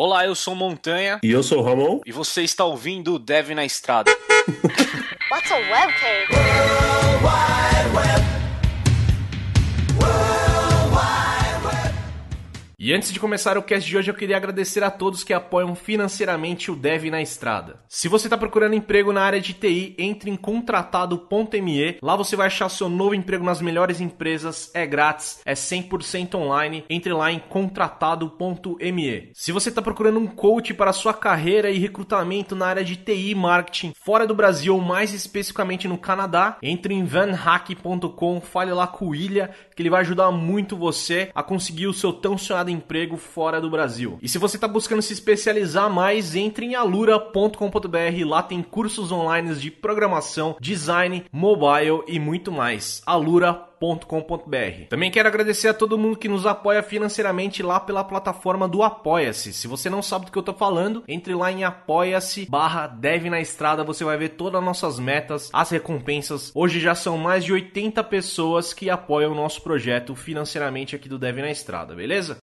Olá, eu sou Montanha. E eu sou o Ramon. E você está ouvindo o Dev na Estrada. What's a webcam? World Wide Web. E antes de começar o cast de hoje, eu queria agradecer a todos que apoiam financeiramente o Dev na Estrada. Se você está procurando emprego na área de TI, entre em contratado.me. Lá você vai achar seu novo emprego nas melhores empresas, é grátis, é 100% online. Entre lá em contratado.me. Se você está procurando um coach para sua carreira e recrutamento na área de TI e marketing fora do Brasil ou mais especificamente no Canadá, entre em vanhack.com, fale lá com o Ilha, que ele vai ajudar muito você a conseguir o seu tão sonhado emprego fora do Brasil. E se você está buscando se especializar mais, entre em alura.com.br, lá tem cursos online de programação, design, mobile e muito mais. alura.com.br também quero agradecer a todo mundo que nos apoia financeiramente lá pela plataforma do Apoia-se. Se você não sabe do que eu tô falando, entre lá em apoia-se barra Deve na Estrada, você vai ver todas as nossas metas, as recompensas. Hoje já são mais de 80 pessoas que apoiam o nosso projeto financeiramente aqui do Deve na Estrada, beleza?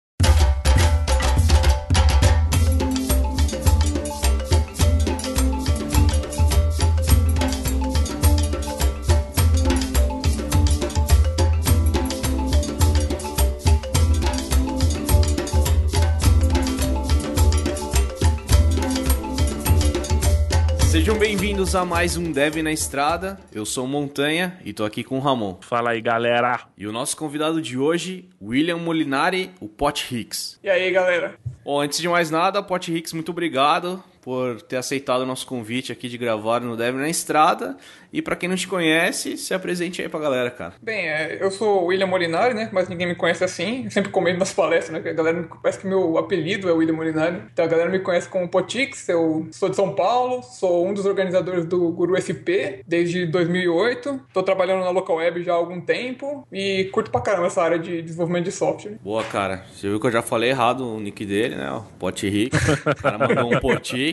Bem-vindos a mais um Dev na Estrada. Eu sou Montanha e tô aqui com o Ramon. Fala aí, galera. E o nosso convidado de hoje, William Molinari, o Pot Hicks. E aí, galera? Bom, antes de mais nada, Pot Hicks, muito obrigado por ter aceitado o nosso convite aqui de gravar no Dev na Estrada. E para quem não te conhece, se apresente aí pra galera, cara. Bem, é, eu sou o William Molinari, né? Mas ninguém me conhece assim. Eu sempre comento nas palestras, né? A galera parece que meu apelido é William Molinari. Então a galera me conhece como Potix, eu sou de São Paulo, sou um dos organizadores do Guru SP desde 2008. Tô trabalhando na local web já há algum tempo e curto pra caramba essa área de desenvolvimento de software. Boa, cara. Você viu que eu já falei errado o nick dele, né? O Potrix. O cara mandou um Potix.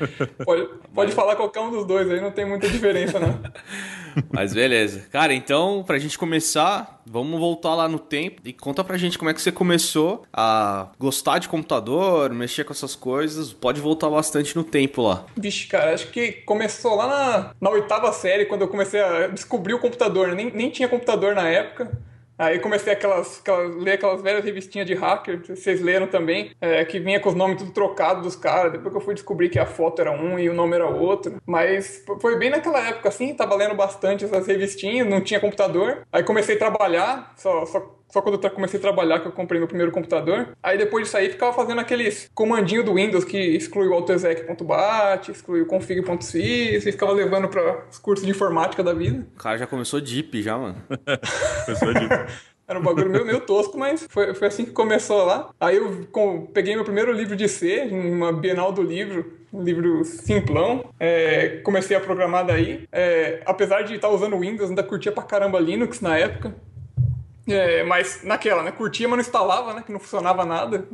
Pode, pode falar qualquer um dos dois aí, não tem muita diferença, não. Mas beleza. Cara, então, pra gente começar, vamos voltar lá no tempo e conta pra gente como é que você começou a gostar de computador, mexer com essas coisas. Pode voltar bastante no tempo lá. Vixe, cara, acho que começou lá na, na oitava série, quando eu comecei a descobrir o computador. Nem, nem tinha computador na época. Aí comecei aquelas, aquelas, ler aquelas velhas revistinhas de hacker, vocês leram também, é, que vinha com os nomes tudo trocados dos caras. Depois que eu fui descobrir que a foto era um e o nome era outro. Mas foi bem naquela época, assim, tava lendo bastante essas revistinhas, não tinha computador. Aí comecei a trabalhar, só, só só quando eu comecei a trabalhar que eu comprei meu primeiro computador. Aí depois disso aí ficava fazendo aqueles comandinho do Windows que exclui o autoexec.bat, exclui o config.sys e ficava levando para os cursos de informática da vida. O cara já começou deep já, mano. começou deep. Era um bagulho meio, meio tosco, mas foi, foi assim que começou lá. Aí eu com, peguei meu primeiro livro de C, uma Bienal do Livro, um livro simplão. É, comecei a programar daí. É, apesar de estar usando Windows, ainda curtia pra caramba Linux na época. É, mas naquela, né? Curtia, mas não instalava, né? Que não funcionava nada.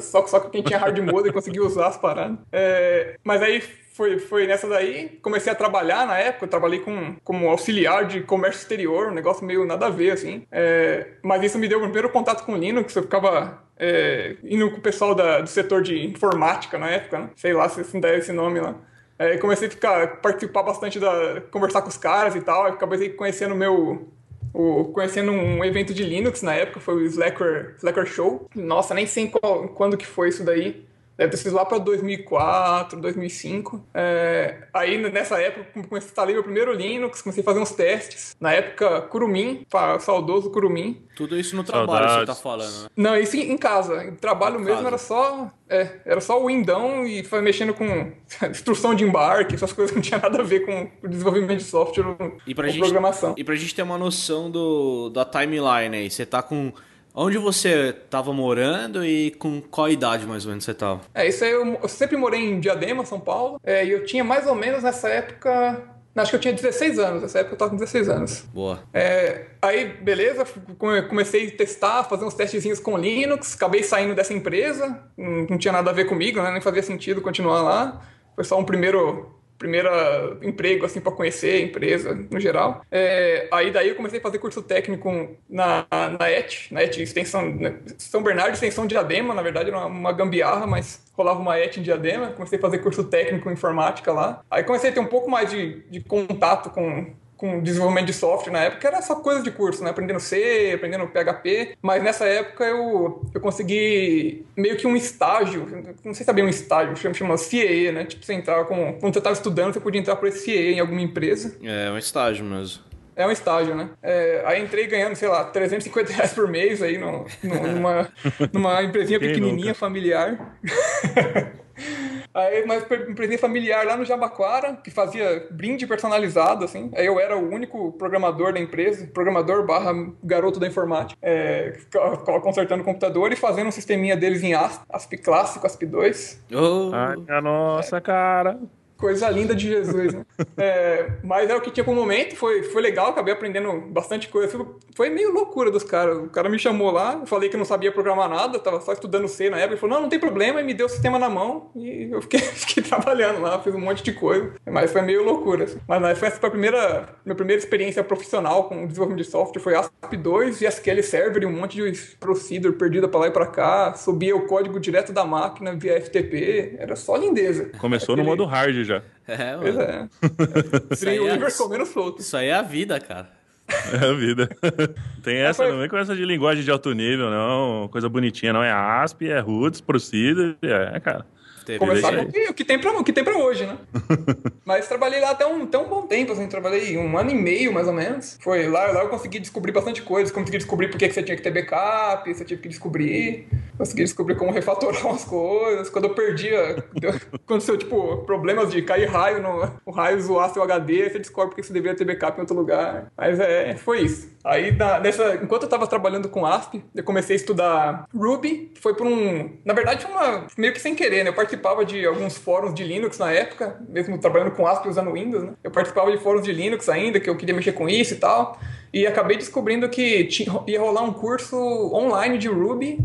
Só, só que quem tinha hard mode conseguia usar as paradas. É, mas aí foi, foi nessa daí, comecei a trabalhar na época, trabalhei com, como auxiliar de comércio exterior, um negócio meio nada a ver, assim. É, mas isso me deu o primeiro contato com Linux, eu ficava é, indo com o pessoal da, do setor de informática na época, né? sei lá se ainda é esse nome lá. É, comecei a ficar, participar bastante da. conversar com os caras e tal, acabei conhecendo o meu o, conhecendo um evento de Linux na época, foi o Slacker, Slacker Show. Nossa, nem sei qual, quando que foi isso daí. Deve ter sido lá para 2004, 2005. É, aí, nessa época, comecei a instalar meu primeiro Linux, comecei a fazer uns testes. Na época, Curumim, saudoso Curumim. Tudo isso no trabalho Saudades. você tá falando, né? Não, isso em, casa. Em trabalho em mesmo casa. era só... É, era só o Windão e foi mexendo com instrução de embarque, essas coisas que não tinha nada a ver com o desenvolvimento de software e pra gente, programação. E pra gente ter uma noção do, da timeline aí, você tá com Onde você estava morando e com qual idade mais ou menos você estava? É, isso aí eu, eu, sempre morei em Diadema, São Paulo. É, e eu tinha mais ou menos nessa época. Acho que eu tinha 16 anos, nessa época eu estava com 16 anos. Boa. É, aí, beleza, comecei a testar, fazer uns testezinhos com Linux, acabei saindo dessa empresa, não, não tinha nada a ver comigo, né, nem fazia sentido continuar lá. Foi só um primeiro primeira emprego assim para conhecer a empresa no geral. É, aí daí eu comecei a fazer curso técnico na, na ET, na ET extensão né, São Bernardo extensão de Diadema, na verdade era uma, uma gambiarra, mas rolava uma ET em Diadema, comecei a fazer curso técnico em informática lá. Aí comecei a ter um pouco mais de, de contato com com desenvolvimento de software na época era só coisa de curso, né? Aprendendo C, aprendendo PHP. Mas nessa época eu, eu consegui meio que um estágio, não sei se é bem um estágio, chama, chama CAE, né? Tipo, você entrava com. Quando você estava estudando, você podia entrar por esse CAE em alguma empresa. É, um estágio mesmo. É um estágio, né? É, aí entrei ganhando, sei lá, 350 reais por mês aí no, no, numa, numa empresinha pequenininha, familiar. Aí, mas empresa familiar lá no Jabaquara, que fazia brinde personalizado, assim. Aí eu era o único programador da empresa, programador barra garoto da informática. É, ficava consertando o computador e fazendo um sisteminha deles em ASP, ASP clássico, ASP2. Oh. Ai, nossa, cara. Coisa linda de Jesus, né? É, mas é o que tinha um momento, foi, foi legal, acabei aprendendo bastante coisa. Foi meio loucura dos caras. O cara me chamou lá, eu falei que não sabia programar nada, tava só estudando C na época. Ele falou, não, não tem problema, e me deu o sistema na mão. E eu fiquei, fiquei trabalhando lá, fiz um monte de coisa. Mas foi meio loucura. Assim. Mas né, foi essa foi a primeira, minha primeira experiência profissional com desenvolvimento de software. Foi ASP2 e SQL Server e um monte de procedure perdida pra lá e pra cá. Subia o código direto da máquina via FTP. Era só lindeza. Começou Aquele... no modo hard já. É, mano. Pois é. Isso aí, é, comendo solto. Isso aí é a vida, cara. É a vida. Tem essa, foi... não vem com essa de linguagem de alto nível, não. Coisa bonitinha, não. É ASP, é Roots, Procedure, é, cara. Começar com o que, o que, tem pra, o que tem pra hoje, né? Mas trabalhei lá até um, até um bom tempo, assim, trabalhei um ano e meio, mais ou menos. Foi lá, lá eu consegui descobrir bastante coisa, consegui descobrir por que você tinha que ter backup, você tinha que descobrir, consegui descobrir como refatorar umas coisas. Quando eu perdia, aconteceu, tipo, problemas de cair raio, no, o raio zoar seu HD, você descobre porque você deveria ter backup em outro lugar. Mas é, foi isso. Aí, na, nessa, enquanto eu tava trabalhando com ASP, eu comecei a estudar Ruby, foi por um... Na verdade, uma, meio que sem querer, né? Eu participava de alguns fóruns de Linux na época, mesmo trabalhando com ASP usando Windows, né? Eu participava de fóruns de Linux ainda, que eu queria mexer com isso e tal. E acabei descobrindo que tinha, ia rolar um curso online de Ruby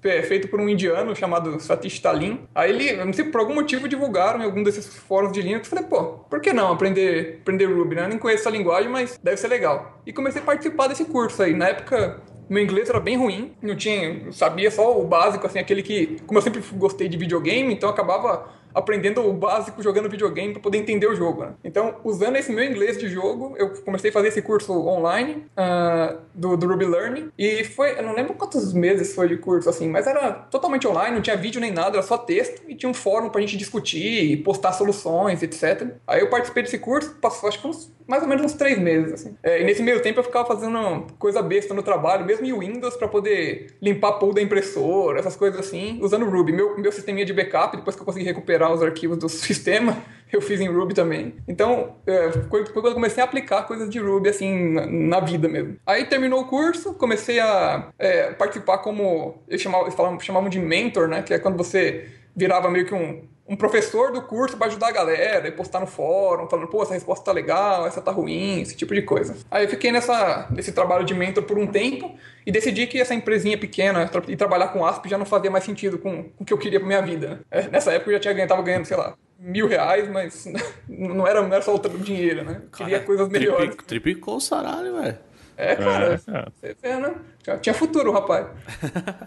feito por um indiano chamado Satish Talin. Aí ele, não sei, por algum motivo divulgaram em algum desses fóruns de Linux. Falei, pô, por que não aprender, aprender Ruby, né? Eu nem conheço essa linguagem, mas deve ser legal. E comecei a participar desse curso aí. Na época, meu inglês era bem ruim, não tinha, sabia só o básico, assim, aquele que, como eu sempre gostei de videogame, então acabava aprendendo o básico jogando videogame para poder entender o jogo. Né? Então, usando esse meu inglês de jogo, eu comecei a fazer esse curso online uh, do, do Ruby Learning e foi, eu não lembro quantos meses foi de curso assim, mas era totalmente online, não tinha vídeo nem nada, era só texto e tinha um fórum pra gente discutir, postar soluções, etc. Aí eu participei desse curso, passou acho que uns mais ou menos uns três meses, assim. É, e nesse meio tempo eu ficava fazendo coisa besta no trabalho, mesmo em Windows, para poder limpar pool da impressora, essas coisas assim, usando Ruby. Meu, meu sisteminha de backup, depois que eu consegui recuperar os arquivos do sistema, eu fiz em Ruby também. Então, é, foi quando eu comecei a aplicar coisas de Ruby, assim, na, na vida mesmo. Aí terminou o curso, comecei a é, participar como, eles chamavam, eles chamavam de mentor, né, que é quando você virava meio que um um professor do curso para ajudar a galera e postar no fórum, falando, pô, essa resposta tá legal, essa tá ruim, esse tipo de coisa. Aí eu fiquei nessa, nesse trabalho de mentor por um tempo e decidi que essa empresinha pequena e trabalhar com ASP já não fazia mais sentido com, com o que eu queria pra minha vida. É, nessa época eu já tinha ganhado, tava ganhando, sei lá, mil reais, mas não era, não era só o dinheiro, né? Queria Cara, coisas melhores. Triplicou o salário, velho. É, cara, é, você vê, né? Tinha futuro, rapaz.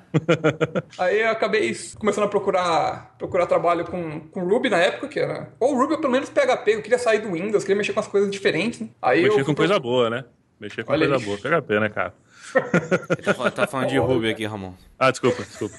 Aí eu acabei começando a procurar, procurar trabalho com, com Ruby na época, que era. Ou Ruby ou pelo menos PHP. Eu queria sair do Windows, queria mexer com as coisas diferentes. Né? Aí mexer eu, com coisa boa, né? Mexer com Olha coisa aí. boa. PHP, né, cara? Tá, tá falando de Ruby aqui, Ramon. Ah, desculpa, desculpa.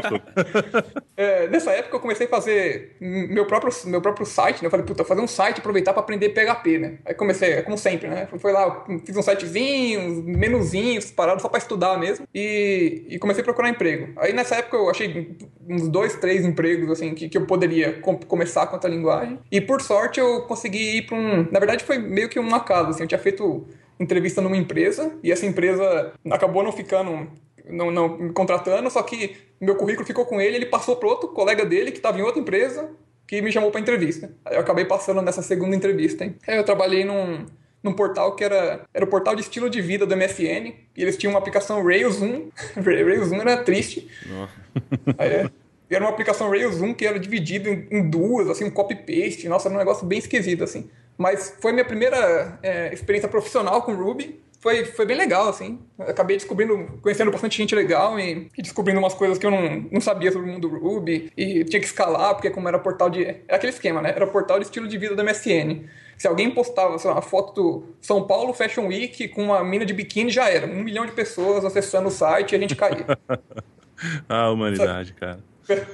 desculpa. É, nessa época eu comecei a fazer meu próprio, meu próprio site, né? Eu falei, puta, fazer um site aproveitar para aprender PHP, né? Aí comecei, como sempre, né? Foi lá, fiz um sitezinho, menuzinhos, parado só para estudar mesmo. E, e, comecei a procurar emprego. Aí nessa época eu achei uns dois, três empregos, assim, que, que eu poderia com, começar com outra linguagem. E por sorte eu consegui ir para um. Na verdade foi meio que um acaso, assim. Eu tinha feito entrevista numa empresa e essa empresa acabou não ficando, não, não me contratando, só que meu currículo ficou com ele, ele passou para outro colega dele que estava em outra empresa que me chamou para entrevista. Aí eu acabei passando nessa segunda entrevista. Hein? Aí eu trabalhei num, num portal que era, era o portal de estilo de vida do MSN, e eles tinham uma aplicação Rails 1. Rails 1 era triste. Aí, era uma aplicação Rails 1 que era dividida em, em duas, assim, um copy-paste. Nossa, era um negócio bem esquisito, assim. Mas foi minha primeira é, experiência profissional com Ruby. Foi, foi bem legal, assim. acabei descobrindo, conhecendo bastante gente legal e, e, descobrindo umas coisas que eu não, não sabia sobre o mundo Ruby. E tinha que escalar, porque como era portal de... Era aquele esquema, né? Era portal de estilo de vida da MSN. Se alguém postava lá, uma foto do São Paulo Fashion Week com uma mina de biquíni, já era. Um milhão de pessoas acessando o site e a gente caía. a humanidade, cara.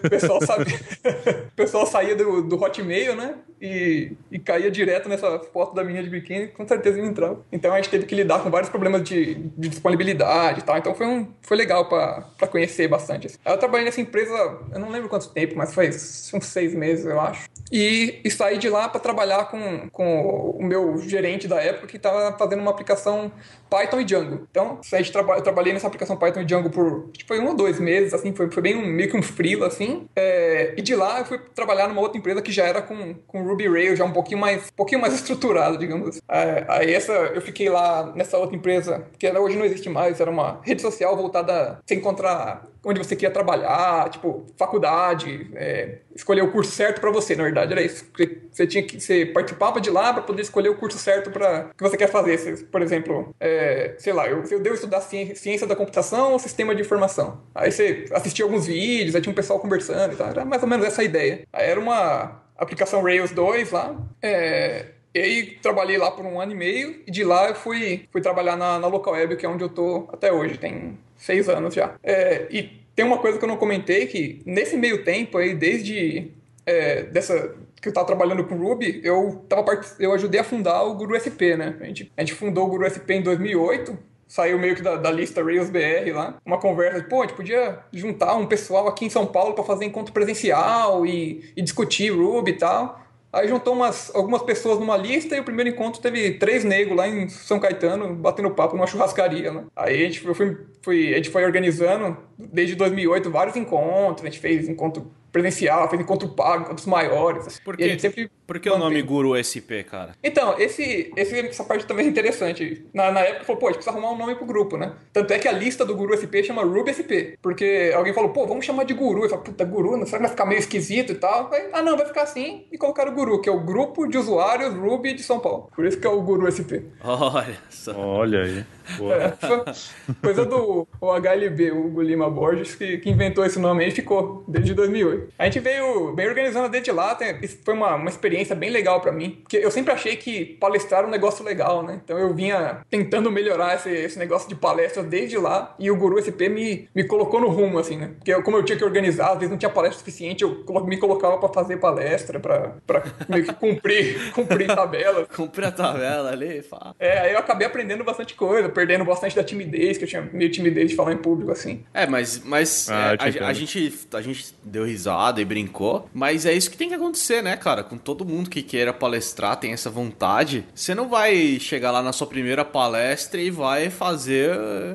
O pessoal, o pessoal saía do, do Hotmail, né? E, e caía direto nessa foto da minha de biquíni, com certeza não entrava. Então a gente teve que lidar com vários problemas de, de disponibilidade e tal. Então foi, um, foi legal para conhecer bastante. Assim. Eu trabalhei nessa empresa, eu não lembro quanto tempo, mas foi uns seis meses, eu acho. E, e saí de lá para trabalhar com, com o meu gerente da época que estava fazendo uma aplicação Python e Django. Então, a gente traba, eu trabalhei nessa aplicação Python e Django por tipo, um ou dois meses, assim, foi, foi bem um, meio que um freela, assim. É, e de lá eu fui trabalhar numa outra empresa que já era com, com Ruby Rails, já um pouquinho mais, um pouquinho mais estruturado, digamos assim. É, aí essa, eu fiquei lá nessa outra empresa, que era, hoje não existe mais, era uma rede social voltada a você encontrar onde você queria trabalhar, tipo, faculdade, é, escolher o curso certo para você, na verdade, era isso. Você tinha que você participava de lá para poder escolher o curso certo para que você quer fazer. Por exemplo, é, sei lá, eu, eu devo estudar ciência da computação ou sistema de informação. Aí você assistia alguns vídeos, aí tinha um pessoal conversando e tal, era mais ou menos essa ideia. Aí era uma aplicação Rails 2 lá, é, e aí trabalhei lá por um ano e meio, e de lá eu fui, fui trabalhar na, na Local Web, que é onde eu tô até hoje, tem seis anos já. É, e tem uma coisa que eu não comentei, que nesse meio tempo aí, desde é, dessa que eu estava trabalhando com Ruby, eu, tava, eu ajudei a fundar o Guru SP, né? A gente, a gente fundou o Guru SP em 2008, saiu meio que da, da, lista Rails BR lá, uma conversa de, pô, a gente podia juntar um pessoal aqui em São Paulo para fazer encontro presencial e, e discutir Ruby e tal. Aí juntou umas, algumas pessoas numa lista e o primeiro encontro teve três negros lá em São Caetano batendo papo numa churrascaria, né? Aí a gente, eu fui, fui, a gente foi organizando desde 2008 vários encontros, a gente fez encontro presencial, fez encontro pago, encontros maiores. Por que, sempre Por que o nome Guru SP, cara? Então, esse, esse, essa parte também é interessante. Na, na época, falou, pô, a gente precisa arrumar um nome pro grupo, né? Tanto é que a lista do Guru SP chama Ruby SP. Porque alguém falou, pô, vamos chamar de Guru. Eu falei, puta, Guru, será que vai ficar meio esquisito e tal? Falei, ah, não, vai ficar assim. E colocaram o Guru, que é o Grupo de Usuários Ruby de São Paulo. Por isso que é o Guru SP. Olha só. Olha aí. É, coisa do o HLB, o Hugo Lima Borges, que, que inventou esse nome aí e ficou desde 2008. A gente veio bem organizando desde lá, tem, foi uma, uma experiência bem legal para mim, porque eu sempre achei que palestrar era um negócio legal, né? Então eu vinha tentando melhorar esse, esse negócio de palestras desde lá e o Guru SP me, me colocou no rumo, assim, né? Porque eu, como eu tinha que organizar, às vezes não tinha palestra suficiente, eu me colocava para fazer palestra, para meio que cumprir, cumprir tabela. cumprir a tabela ali, fala. É, aí eu acabei aprendendo bastante coisa, perdendo bastante da timidez, que eu tinha meio timidez de falar em público, assim. É, mas, mas ah, é, a, a, gente, a gente deu risada e brincou, mas é isso que tem que acontecer, né, cara? Com todo mundo que queira palestrar, tem essa vontade, você não vai chegar lá na sua primeira palestra e vai fazer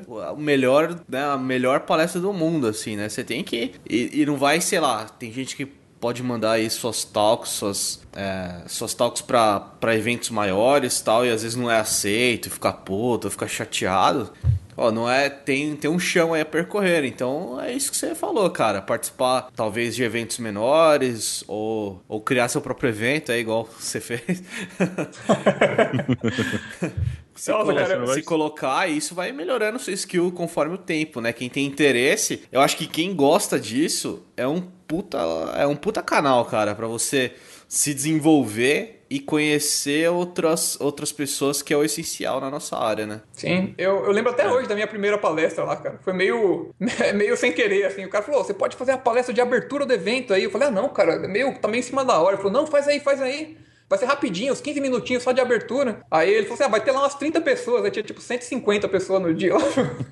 o melhor, né, a melhor palestra do mundo, assim, né? Você tem que... E, e não vai, sei lá, tem gente que pode mandar aí suas talks, suas, é, suas talks para eventos maiores tal, e às vezes não é aceito, fica puto, fica chateado. Ó, não é. Tem, tem um chão aí a percorrer. Então é isso que você falou, cara. Participar talvez de eventos menores ou, ou criar seu próprio evento, é igual você fez. se, Nossa, cara, se colocar, isso vai melhorando sua skill conforme o tempo, né? Quem tem interesse, eu acho que quem gosta disso é um puta, é um puta canal, cara, para você se desenvolver e conhecer outras, outras pessoas que é o essencial na nossa área, né? Sim, eu, eu lembro até é. hoje da minha primeira palestra lá, cara. Foi meio, meio sem querer, assim. O cara falou, você pode fazer a palestra de abertura do evento aí. Eu falei, ah, não, cara, meio, tá meio em cima da hora. Ele falou, não, faz aí, faz aí. Vai ser rapidinho, uns 15 minutinhos só de abertura. Aí ele falou assim: ah, vai ter lá umas 30 pessoas. Aí tinha tipo 150 pessoas no dia.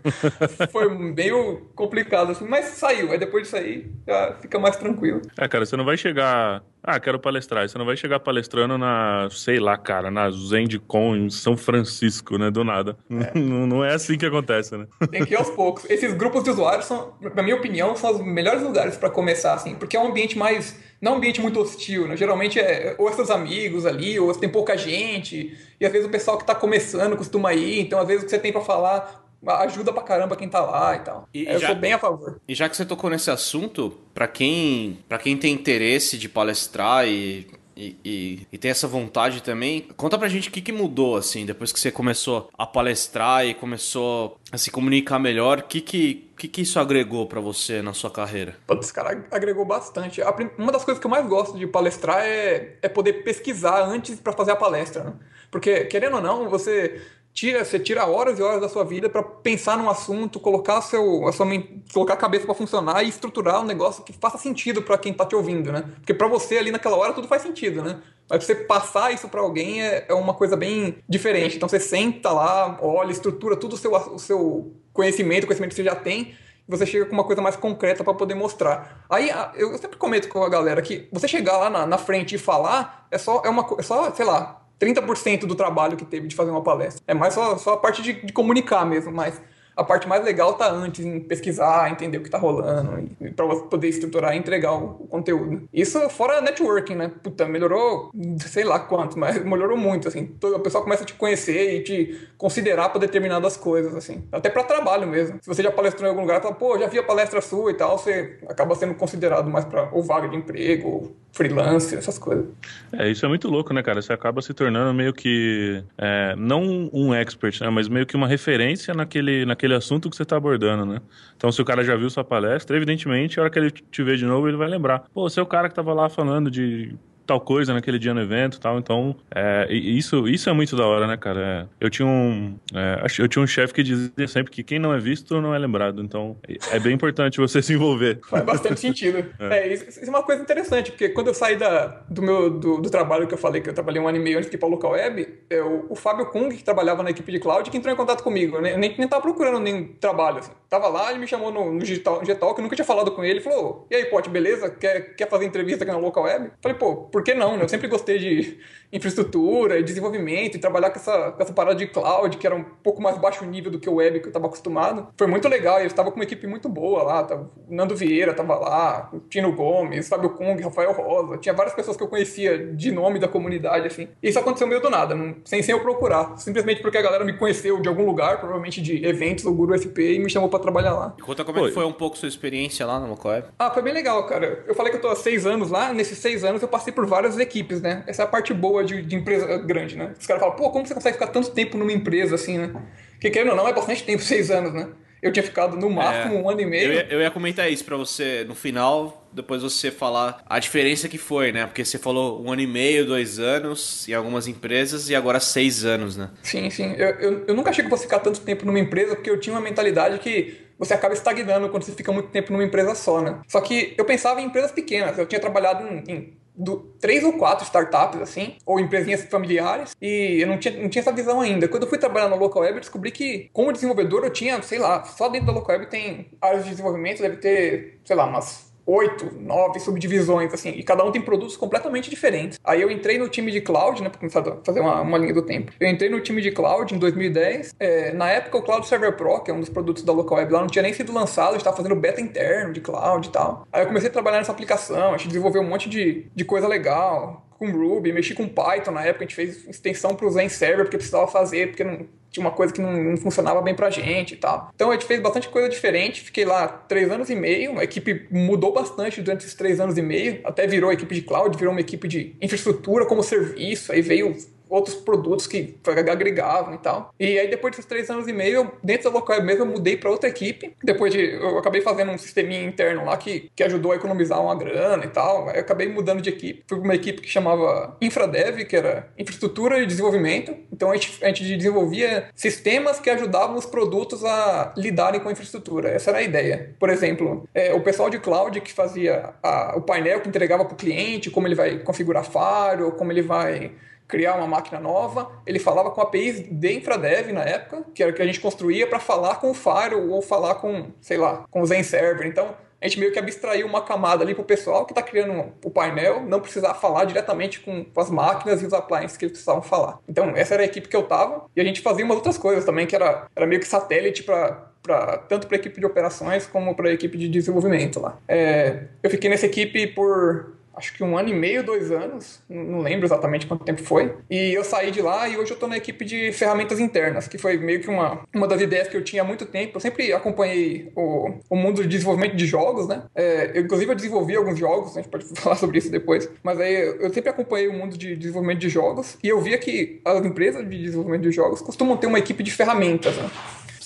Foi meio complicado, assim, mas saiu. Aí depois de sair, já fica mais tranquilo. É, cara, você não vai chegar. Ah, quero palestrar. Você não vai chegar palestrando na, sei lá, cara, na ZenDCon em São Francisco, né? Do nada. É. Não, não é assim que acontece, né? Tem que ir aos poucos. Esses grupos de usuários são, na minha opinião, são os melhores lugares para começar, assim, porque é um ambiente mais não é um ambiente muito hostil, né? Geralmente é ou é seus amigos ali, ou tem pouca gente, e às vezes o pessoal que está começando costuma ir, então às vezes o que você tem para falar ajuda pra caramba quem tá lá e tal. E, eu já, sou bem a favor. E já que você tocou nesse assunto, para quem, pra quem tem interesse de palestrar e e, e, e, tem essa vontade também. Conta pra gente o que, que mudou, assim, depois que você começou a palestrar e começou a se comunicar melhor. O que, que, que, que isso agregou para você na sua carreira? Putz, cara, agregou bastante. Uma das coisas que eu mais gosto de palestrar é, é poder pesquisar antes para fazer a palestra, né? Porque, querendo ou não, você tira, você tira horas e horas da sua vida para pensar num assunto, colocar seu, a sua colocar a cabeça para funcionar e estruturar um negócio que faça sentido para quem tá te ouvindo, né? Porque para você ali naquela hora tudo faz sentido, né? Mas você passar isso para alguém é, é, uma coisa bem diferente. Então você senta lá, olha, estrutura tudo o seu, o seu conhecimento, o conhecimento que você já tem, você chega com uma coisa mais concreta para poder mostrar. Aí eu sempre comento com a galera que você chegar lá na, na frente e falar é só, é uma, é só, sei lá, 30% do trabalho que teve de fazer uma palestra. É mais só, só a parte de, de comunicar mesmo, mas a parte mais legal tá antes em pesquisar, entender o que tá rolando, para você poder estruturar e entregar o, o, conteúdo. Isso fora networking, né? Puta, melhorou, sei lá quanto, mas melhorou muito, assim. O pessoal começa a te conhecer e te considerar para determinadas coisas, assim. Até para trabalho mesmo. Se você já palestrou em algum lugar, fala, pô, já vi a palestra sua e tal, você acaba sendo considerado mais para ou vaga de emprego, ou freelance, essas coisas. É, isso é muito louco, né, cara? Você acaba se tornando meio que, é, não um expert, né, mas meio que uma referência naquele, naquele assunto que você está abordando, né? Então, se o cara já viu sua palestra, evidentemente, a hora que ele te ver de novo, ele vai lembrar. Pô, você é o cara que estava lá falando de tal coisa naquele dia no evento tal. Então, é, isso, isso é muito da hora, né, cara? É, eu tinha um, é, eu tinha um chefe que dizia sempre que quem não é visto não é lembrado. Então, é bem importante você se envolver. Faz bastante sentido. É. é isso, isso, é uma coisa interessante, porque quando eu saí da, do meu do, do, trabalho que eu falei, que eu trabalhei um ano e meio antes de ir para o Local Web, é, o, Fábio Kung, que trabalhava na equipe de cloud, que entrou em contato comigo. Né? Nem, nem tava procurando nenhum trabalho. Assim. Tava lá, ele me chamou no, no Digital, Digital, que eu nunca tinha falado com ele. Falou: E aí, Pote, beleza? Quer, quer fazer entrevista aqui na Local Web? Falei, pô, por que não? Né? Eu sempre gostei de infraestrutura e desenvolvimento e trabalhar com essa, com essa parada de cloud, que era um pouco mais baixo nível do que o web que eu estava acostumado. Foi muito legal, eu estava com uma equipe muito boa lá, tava, o Nando Vieira estava lá, o Tino Gomes, Fábio Kung, Rafael Rosa, tinha várias pessoas que eu conhecia de nome da comunidade, assim. E isso aconteceu meio do nada, não, sem, sem eu procurar, simplesmente porque a galera me conheceu de algum lugar, provavelmente de eventos ou Guru FP, e me chamou para trabalhar lá. E conta como é que foi um pouco sua experiência lá no Mocoeb. Ah, foi bem legal, cara. Eu falei que eu tô há seis anos lá, nesses seis anos eu passei por várias equipes, né? Essa é a parte boa de, de empresa grande, né? Os caras falam, pô, como você consegue ficar tanto tempo numa empresa assim, né? Porque querendo ou não, é bastante tempo, seis anos, né? Eu tinha ficado no máximo é, um ano e meio. Eu ia, eu ia comentar isso pra você no final, depois você falar a diferença que foi, né? Porque você falou um ano e meio, dois anos em algumas empresas e agora seis anos, né? Sim, sim. Eu, eu, eu nunca achei que fosse ficar tanto tempo numa empresa porque eu tinha uma mentalidade que você acaba estagnando quando você fica muito tempo numa empresa só, né? Só que eu pensava em empresas pequenas. Eu tinha trabalhado em, em do, três ou quatro startups, assim, ou empresinhas familiares, e eu não tinha, não tinha essa visão ainda. Quando eu fui trabalhar no Local Web, eu descobri que, como desenvolvedor, eu tinha, sei lá, só dentro da Local Web tem áreas de desenvolvimento, deve ter, sei lá, umas oito, nove subdivisões, assim, e cada um tem produtos completamente diferentes. Aí eu entrei no time de cloud, né, pra começar a fazer uma, uma linha do tempo. Eu entrei no time de cloud em 2010. É, na época, o Cloud Server Pro, que é um dos produtos da Local Web lá, não tinha nem sido lançado, a gente tava fazendo beta interno de cloud e tal. Aí eu comecei a trabalhar nessa aplicação, a gente desenvolveu um monte de, de coisa legal com Ruby, mexi com Python na época, a gente fez extensão para Zen Server porque precisava fazer, porque não, tinha uma coisa que não, não, funcionava bem pra gente e tal. Então a gente fez bastante coisa diferente, fiquei lá três anos e meio, a equipe mudou bastante durante esses três anos e meio, até virou equipe de cloud, virou uma equipe de infraestrutura como serviço, aí veio outros produtos que agregavam e tal. E aí, depois desses três anos e meio, dentro da local mesmo, eu mudei para outra equipe. Depois de. Eu acabei fazendo um sisteminha interno lá que, que ajudou a economizar uma grana e tal. Aí eu acabei mudando de equipe. Fui para uma equipe que chamava InfraDev, que era infraestrutura e desenvolvimento. Então a gente, a gente desenvolvia sistemas que ajudavam os produtos a lidarem com a infraestrutura. Essa era a ideia. Por exemplo, é, o pessoal de cloud que fazia a, o painel que entregava para o cliente, como ele vai configurar Firewall, como ele vai criar uma máquina nova, ele falava com APIs de InfraDev na época, que era o que a gente construía para falar com o Firewall ou falar com, sei lá, com o Zen Server. Então, a gente meio que abstraiu uma camada ali para o pessoal que está criando o painel não precisar falar diretamente com, as máquinas e os appliances que eles precisavam falar. Então, essa era a equipe que eu tava e a gente fazia umas outras coisas também, que era, era meio que satélite para Pra, tanto para a equipe de operações como para a equipe de desenvolvimento lá. É, eu fiquei nessa equipe por acho que um ano e meio, dois anos, não lembro exatamente quanto tempo foi. E eu saí de lá e hoje eu tô na equipe de ferramentas internas, que foi meio que uma, uma das ideias que eu tinha há muito tempo. Eu sempre acompanhei o, o mundo de desenvolvimento de jogos, né? É, eu, inclusive eu desenvolvi alguns jogos, a gente pode falar sobre isso depois, mas aí eu sempre acompanhei o mundo de desenvolvimento de jogos e eu via que as empresas de desenvolvimento de jogos costumam ter uma equipe de ferramentas, né?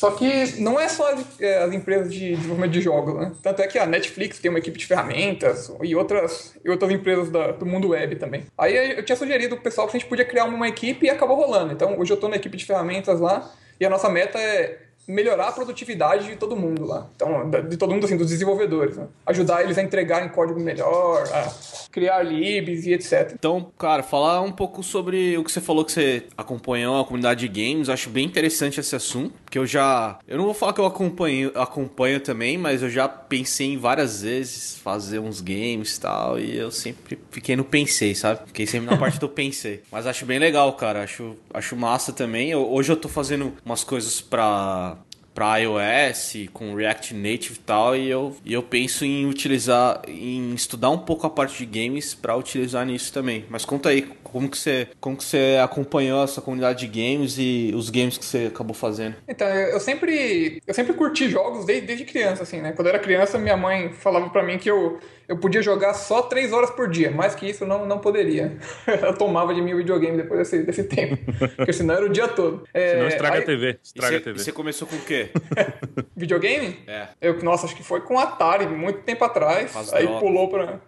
Só que não é só as, é, as, empresas de desenvolvimento de jogos, né? Tanto é que a Netflix tem uma equipe de ferramentas e outras, e outras empresas da, do mundo web também. Aí eu tinha sugerido pro pessoal que a gente podia criar uma equipe e acabou rolando. Então hoje eu estou na equipe de ferramentas lá e a nossa meta é melhorar a produtividade de todo mundo lá. Então, de todo mundo, assim, dos desenvolvedores. Né? Ajudar eles a entregarem código melhor, a criar libs e etc. Então, cara, falar um pouco sobre o que você falou que você acompanhou a comunidade de games. Acho bem interessante esse assunto, porque eu já... Eu não vou falar que eu acompanho, acompanho também, mas eu já pensei em várias vezes fazer uns games e tal, e eu sempre fiquei no pensei, sabe? Fiquei sempre na parte do pensei. Mas acho bem legal, cara. Acho, acho massa também. Eu, hoje eu tô fazendo umas coisas pra para iOS com React Native e tal e eu, e eu penso em utilizar em estudar um pouco a parte de games para utilizar nisso também. Mas conta aí como que você como que você acompanhou essa comunidade de games e os games que você acabou fazendo? Então eu sempre eu sempre curti jogos desde, desde criança assim né? Quando eu era criança minha mãe falava para mim que eu eu podia jogar só três horas por dia. Mais que isso, eu não, não poderia. eu tomava de mim o videogame depois desse, desse tempo. Porque senão era o dia todo. É, senão estraga aí... a TV. Estraga e a TV. você começou com o quê? videogame? É. Eu, nossa, acho que foi com Atari, muito tempo atrás. Faz aí drogas. pulou pra.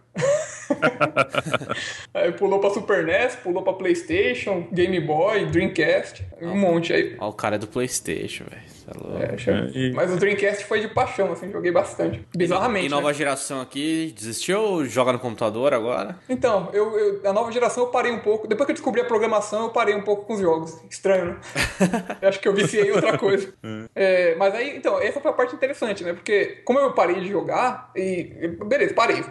aí pulou pra Super NES, pulou pra PlayStation, Game Boy, Dreamcast, um monte aí. Ó, o cara é do PlayStation, velho. É, é, e... Mas o Dreamcast foi de paixão, assim, joguei bastante. Bizarramente. E nova né? geração aqui, desistiu ou joga no computador agora? Então, eu, eu, a nova geração eu parei um pouco. Depois que eu descobri a programação, eu parei um pouco com os jogos. Estranho, né? acho que eu viciei em outra coisa. É. é, mas aí, então, essa foi a parte interessante, né? Porque como eu parei de jogar, e. Beleza, parei.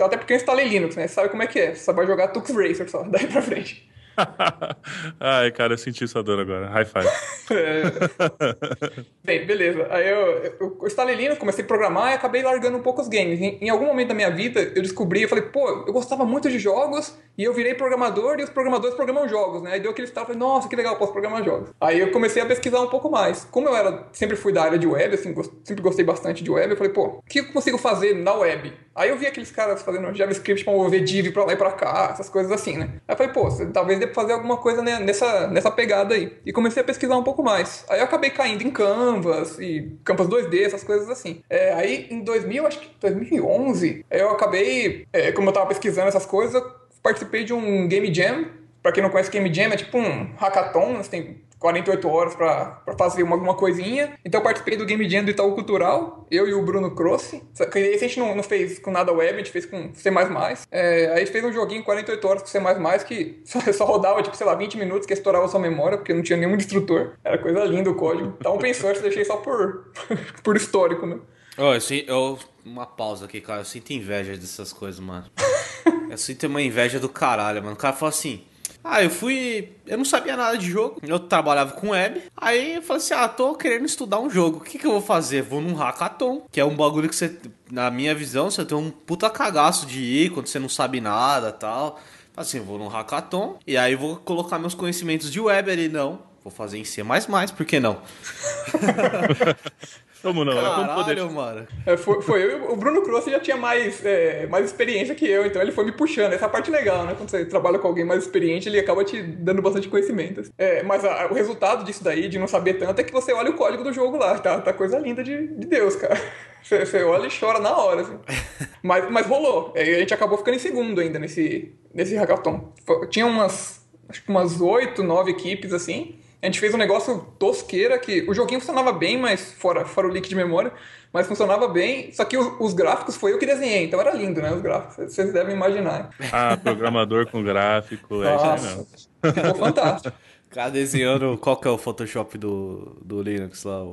Até porque eu instalei Linux, né? Você sabe como é que é. Você só vai jogar Tux Racer só, daí pra frente. Ai, cara, eu senti sua dor agora. High five. É. Bem, beleza. Aí eu, eu, eu instalei Linux, comecei a programar e acabei largando um pouco os games. Em, em, algum momento da minha vida, eu descobri, eu falei, pô, eu gostava muito de jogos e eu virei programador e os programadores programam jogos, né? Aí deu aquele estalo, falei, nossa, que legal, posso programar jogos. Aí eu comecei a pesquisar um pouco mais. Como eu era, sempre fui da área de web, assim, gost, sempre gostei bastante de web, eu falei, pô, o que eu consigo fazer na web? Aí eu vi aqueles caras fazendo JavaScript pra mover div pra lá e pra cá, essas coisas assim, né? Aí eu falei, pô, talvez dê pra fazer alguma coisa nessa, nessa pegada aí. E comecei a pesquisar um pouco mais. Aí eu acabei caindo em Canvas e Canvas 2D, essas coisas assim. É, aí em 2000, acho que 2011, eu acabei, é, como eu tava pesquisando essas coisas, participei de um Game Jam. Pra quem não conhece Game Jam, é tipo um hackathon, você tem 48 horas para fazer uma, alguma coisinha. Então eu participei do Game Jam do Itaú Cultural, eu e o Bruno Crossi. Esse a gente não, não fez com nada web, a gente fez com C++. É, aí fez um joguinho 48 horas com C++ que só, só, rodava, tipo, sei lá, 20 minutos que estourava sua memória, porque não tinha nenhum instrutor. Era coisa linda o código. Então open source eu deixei só por, por histórico, né? Oh, eu, eu, uma pausa aqui, cara. Eu sinto inveja dessas coisas, mano. eu sinto uma inveja do caralho, mano. O cara fala assim... Ah, eu fui. Eu não sabia nada de jogo. Eu trabalhava com web. Aí eu falei assim: ah, tô querendo estudar um jogo. O que, que eu vou fazer? Vou num hackathon, que é um bagulho que você, na minha visão, você tem um puta cagaço de ir quando você não sabe nada tal. Assim, vou num hackathon e aí vou colocar meus conhecimentos de web ali. Não, vou fazer em C, por que não? Como não? Caralho, como poder... mano. É, foi, foi eu o Bruno Cross já tinha mais, é, mais experiência que eu, então ele foi me puxando. Essa parte legal, né? Quando você trabalha com alguém mais experiente, ele acaba te dando bastante conhecimento. É, mas a, o resultado disso daí, de não saber tanto, é que você olha o código do jogo lá. Tá, tá coisa linda de, de Deus, cara. Você, você olha e chora na hora, assim. mas, mas rolou. É, a gente acabou ficando em segundo ainda nesse, nesse hackathon. Tinha umas, acho que umas oito, nove equipes, assim. A gente fez um negócio tosqueira que o joguinho funcionava bem, mas fora, fora o leak de memória, mas funcionava bem. Só que os, os gráficos foi eu que desenhei, então era lindo, né? Os gráficos, vocês devem imaginar. Ah, programador com gráfico, é isso aí Ficou fantástico. Cara, desenhando. Qual que é o Photoshop do, do Linux lá?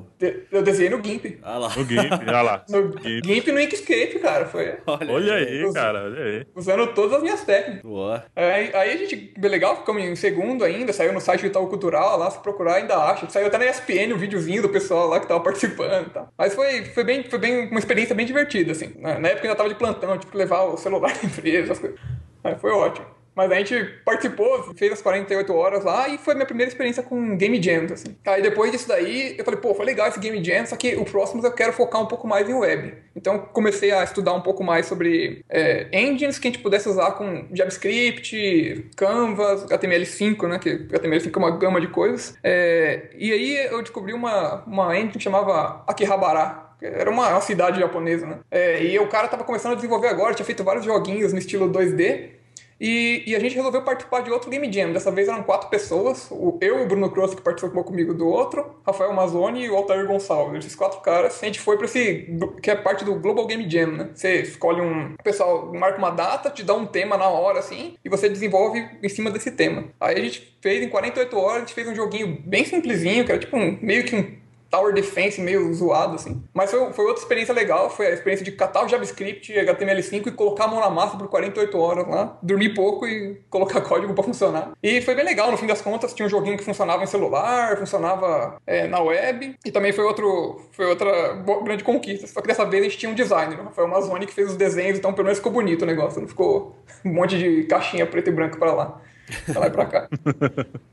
Eu desenhei no GIMP. Ah lá. No GIMP, olha lá. No GIMP, GIMP no Inkscape, cara. Foi. Olha, olha aí, aí cara, olha aí. Usando todas as minhas técnicas. Boa. Aí, aí a gente, bem legal, ficamos em segundo ainda, saiu no site do Itaú Cultural, lá, se procurar ainda acha. Saiu até na ESPN o um videozinho do pessoal lá que tava participando e tal. Mas foi, foi, bem, foi bem uma experiência bem divertida, assim. Na época eu ainda tava de plantão, tipo, levar o celular da empresa, essas coisas. É, foi ótimo. Mas a gente participou, fez as 48 horas lá e foi minha primeira experiência com Game Jams, assim. Aí depois disso daí, eu falei, pô, foi legal esse Game Jam, só que o próximo eu quero focar um pouco mais em web. Então comecei a estudar um pouco mais sobre é, engines que a gente pudesse usar com JavaScript, Canvas, HTML5, né, que HTML5 é uma gama de coisas. É, e aí eu descobri uma, uma engine que chamava Akihabara, era uma, uma, cidade japonesa, né? É, e o cara tava começando a desenvolver agora, tinha feito vários joguinhos no estilo 2D. E, e, a gente resolveu participar de outro Game Jam. Dessa vez eram quatro pessoas. O, eu, o Bruno Cross, que participou comigo do outro, Rafael Mazzoni e o Altair Gonçalves. Esses quatro caras. A gente foi para esse. que é parte do Global Game Jam, né? Você escolhe um. O pessoal marca uma data, te dá um tema na hora, assim, e você desenvolve em cima desse tema. Aí a gente fez em 48 horas, a gente fez um joguinho bem simplesinho, que era tipo um, meio que um tower defense meio zoado, assim. Mas foi, foi outra experiência legal, foi a experiência de catar o JavaScript HTML5 e colocar a mão na massa por 48 horas lá, dormir pouco e colocar código para funcionar. E foi bem legal, no fim das contas, tinha um joguinho que funcionava em celular, funcionava é, na web, e também foi, outro, foi outra grande conquista. Só que dessa vez a gente tinha um designer, o Rafael Mazzoni, que fez os desenhos, então pelo menos ficou bonito o negócio, não ficou um monte de caixinha preto e branco para lá. Pra lá e pra cá.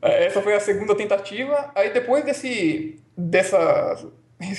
É, essa foi a segunda tentativa. Aí depois desse, dessa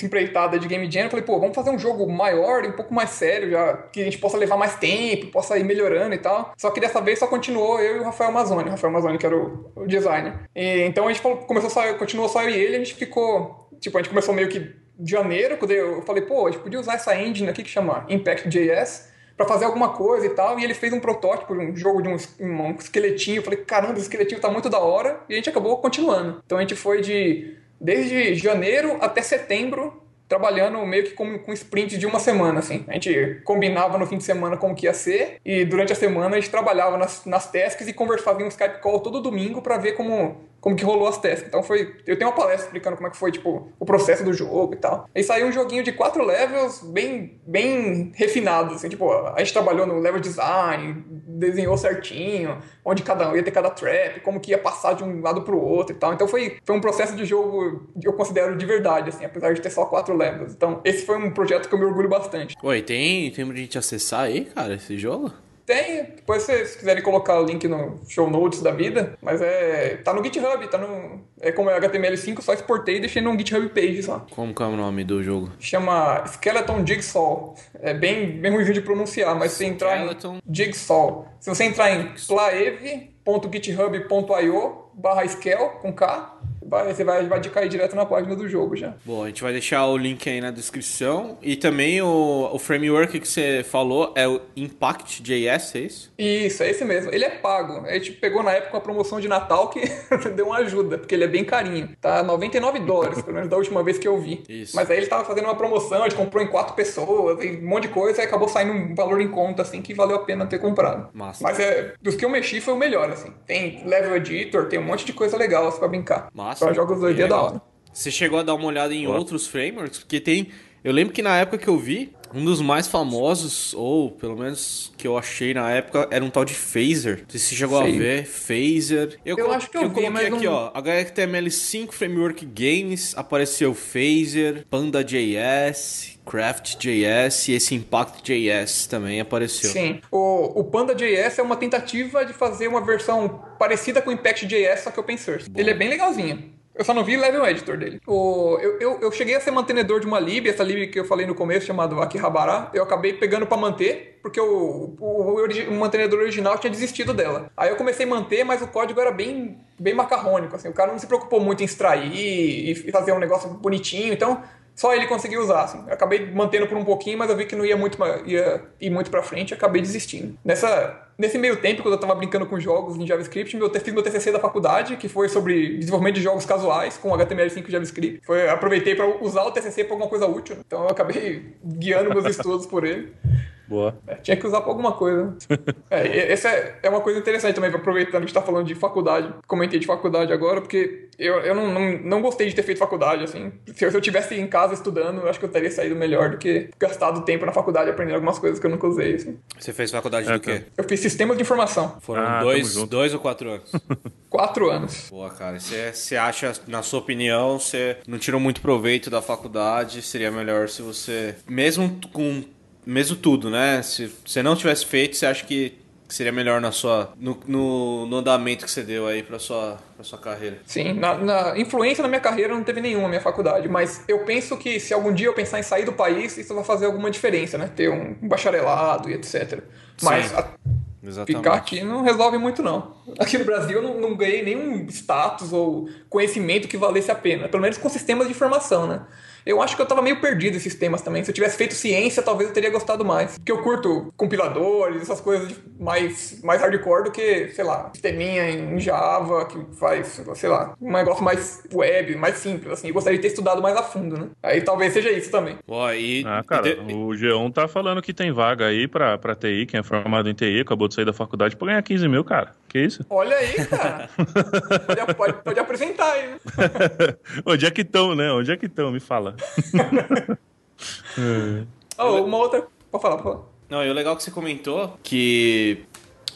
empreitada de Game Jam, eu falei, pô, vamos fazer um jogo maior e um pouco mais sério, já que a gente possa levar mais tempo, possa ir melhorando e tal. Só que dessa vez só continuou eu e o Rafael Amazoni, o Rafael Amazoni que era o, o designer. E, então a gente começou só, continuou só eu e ele, a gente ficou, tipo, a gente começou meio que de janeiro, quando eu falei, pô, a gente podia usar essa engine aqui que chama Impact.js, para fazer alguma coisa e tal. E ele fez um protótipo, um jogo de um, um esqueletinho. Eu falei, caramba, esse esqueletinho tá muito da hora. E a gente acabou continuando. Então a gente foi de desde janeiro até setembro trabalhando meio que com, com sprint de uma semana, assim. A gente combinava no fim de semana como que ia ser e durante a semana a gente trabalhava nas, nas tasks e conversava em um Skype call todo domingo para ver como como que rolou as testes. Então foi. Eu tenho uma palestra explicando como é que foi, tipo, o processo do jogo e tal. Aí saiu um joguinho de quatro levels bem, bem refinados, assim, tipo, a gente trabalhou no level design, desenhou certinho, onde cada um ia ter cada trap, como que ia passar de um lado pro outro e tal. Então foi, foi um processo de jogo que eu considero de verdade, assim, apesar de ter só quatro levels. Então, esse foi um projeto que eu me orgulho bastante. Oi, tem, tem pra gente acessar aí, cara, esse jogo? Tem, depois se vocês quiserem colocar o link no show notes da vida, mas é. tá no GitHub, tá no. É como é HTML5, só exportei e deixei no GitHub page só. Como que é o nome do jogo? Chama Skeleton Jigsaw. É bem, bem ruimzinho de pronunciar, mas se entrar Skeleton... em Jigsaw. Se você entrar em plaeve.github.io barra Skel com K, vai, você vai, vai cair direto na página do jogo já. Bom, a gente vai deixar o link aí na descrição. E também o, o framework que você falou é o Impact.js, é isso? Isso, é esse mesmo. Ele é pago. A gente pegou na época uma promoção de Natal que deu uma ajuda, porque ele é bem carinho. Tá 99 dólares, pelo menos da última vez que eu vi. Isso. Mas aí ele tava fazendo uma promoção, a gente comprou em quatro pessoas, um monte de coisa, e acabou saindo um valor em conta, assim, que valeu a pena ter comprado. Massa. Mas é, dos que eu mexi foi o melhor, assim. Tem level editor, tem um monte de coisa legal assim, pra brincar. Massa. Para jogos 2D é da hora. Você chegou a dar uma olhada em outros frameworks? Porque tem. Eu lembro que na época que eu vi, um dos mais famosos, ou pelo menos que eu achei na época, era um tal de Phaser. Não sei se você chegou a ver. Phaser. Eu, eu acho que eu, eu vi, coloquei aqui, não... ó. HTML5 Framework Games, apareceu Phaser, Panda.js, Craft.js e esse Impact.js também apareceu. Sim. O, o Panda.js é uma tentativa de fazer uma versão parecida com o Impact.js, só que open source. Ele é bem legalzinho. Eu só não vi level editor dele. O, eu, eu, eu, cheguei a ser mantenedor de uma lib, essa lib que eu falei no começo, chamado Akihabara. Eu acabei pegando para manter, porque o, o, o, mantenedor original tinha desistido dela. Aí eu comecei a manter, mas o código era bem, bem macarrônico. Assim, o cara não se preocupou muito em extrair e fazer um negócio bonitinho. Então, só ele conseguiu usar, assim. Eu acabei mantendo por um pouquinho, mas eu vi que não ia muito, ia ir muito pra frente e acabei desistindo. Nessa, nesse meio tempo, quando eu tava brincando com jogos em JavaScript, eu fiz meu TCC da faculdade, que foi sobre desenvolvimento de jogos casuais com HTML5 e JavaScript. Foi, aproveitei para usar o TCC para alguma coisa útil, então eu acabei guiando meus estudos por ele. Boa. É, tinha que usar pra alguma coisa. é, essa é, é uma coisa interessante também, aproveitando que está falando de faculdade. Comentei de faculdade agora, porque eu, eu não, não, não gostei de ter feito faculdade, assim. Se eu, se eu tivesse em casa estudando, eu acho que eu teria saído melhor do que gastado tempo na faculdade aprendendo algumas coisas que eu nunca usei, assim. Você fez faculdade é, do quê? Eu fiz sistemas de informação. Foram ah, dois, dois ou quatro anos? quatro anos. Boa, cara. Você, você acha, na sua opinião, você não tirou muito proveito da faculdade? Seria melhor se você, mesmo com mesmo tudo, né? Se você não tivesse feito, você acha que seria melhor na sua no, no, no andamento que você deu aí para sua pra sua carreira? Sim, na, na, influência na minha carreira não teve nenhuma na minha faculdade, mas eu penso que se algum dia eu pensar em sair do país, isso vai fazer alguma diferença, né? Ter um bacharelado e etc. Mas a, ficar aqui não resolve muito não. Aqui no Brasil eu não, não ganhei nenhum status ou conhecimento que valesse a pena, pelo menos com sistemas de informação, né? Eu acho que eu tava meio perdido esses temas também. Se eu tivesse feito ciência, talvez eu teria gostado mais. Porque eu curto compiladores, essas coisas mais, mais hardcore do que, sei lá, sisteminha em Java, que faz, sei lá, um negócio mais web, mais simples, assim. Eu gostaria de ter estudado mais a fundo, né? Aí talvez seja isso também. Pô, e... Ah, cara, e de... o G1 tá falando que tem vaga aí pra, pra TI, quem é formado em TI, acabou de sair da faculdade, pra ganhar 15 mil, cara. Que isso? Olha aí, cara. pode, pode, pode apresentar aí, né? Onde é que estão, né? Onde é que estão? Me fala. oh, uma outra. Pode falar, pode falar. Não, e o legal que você comentou que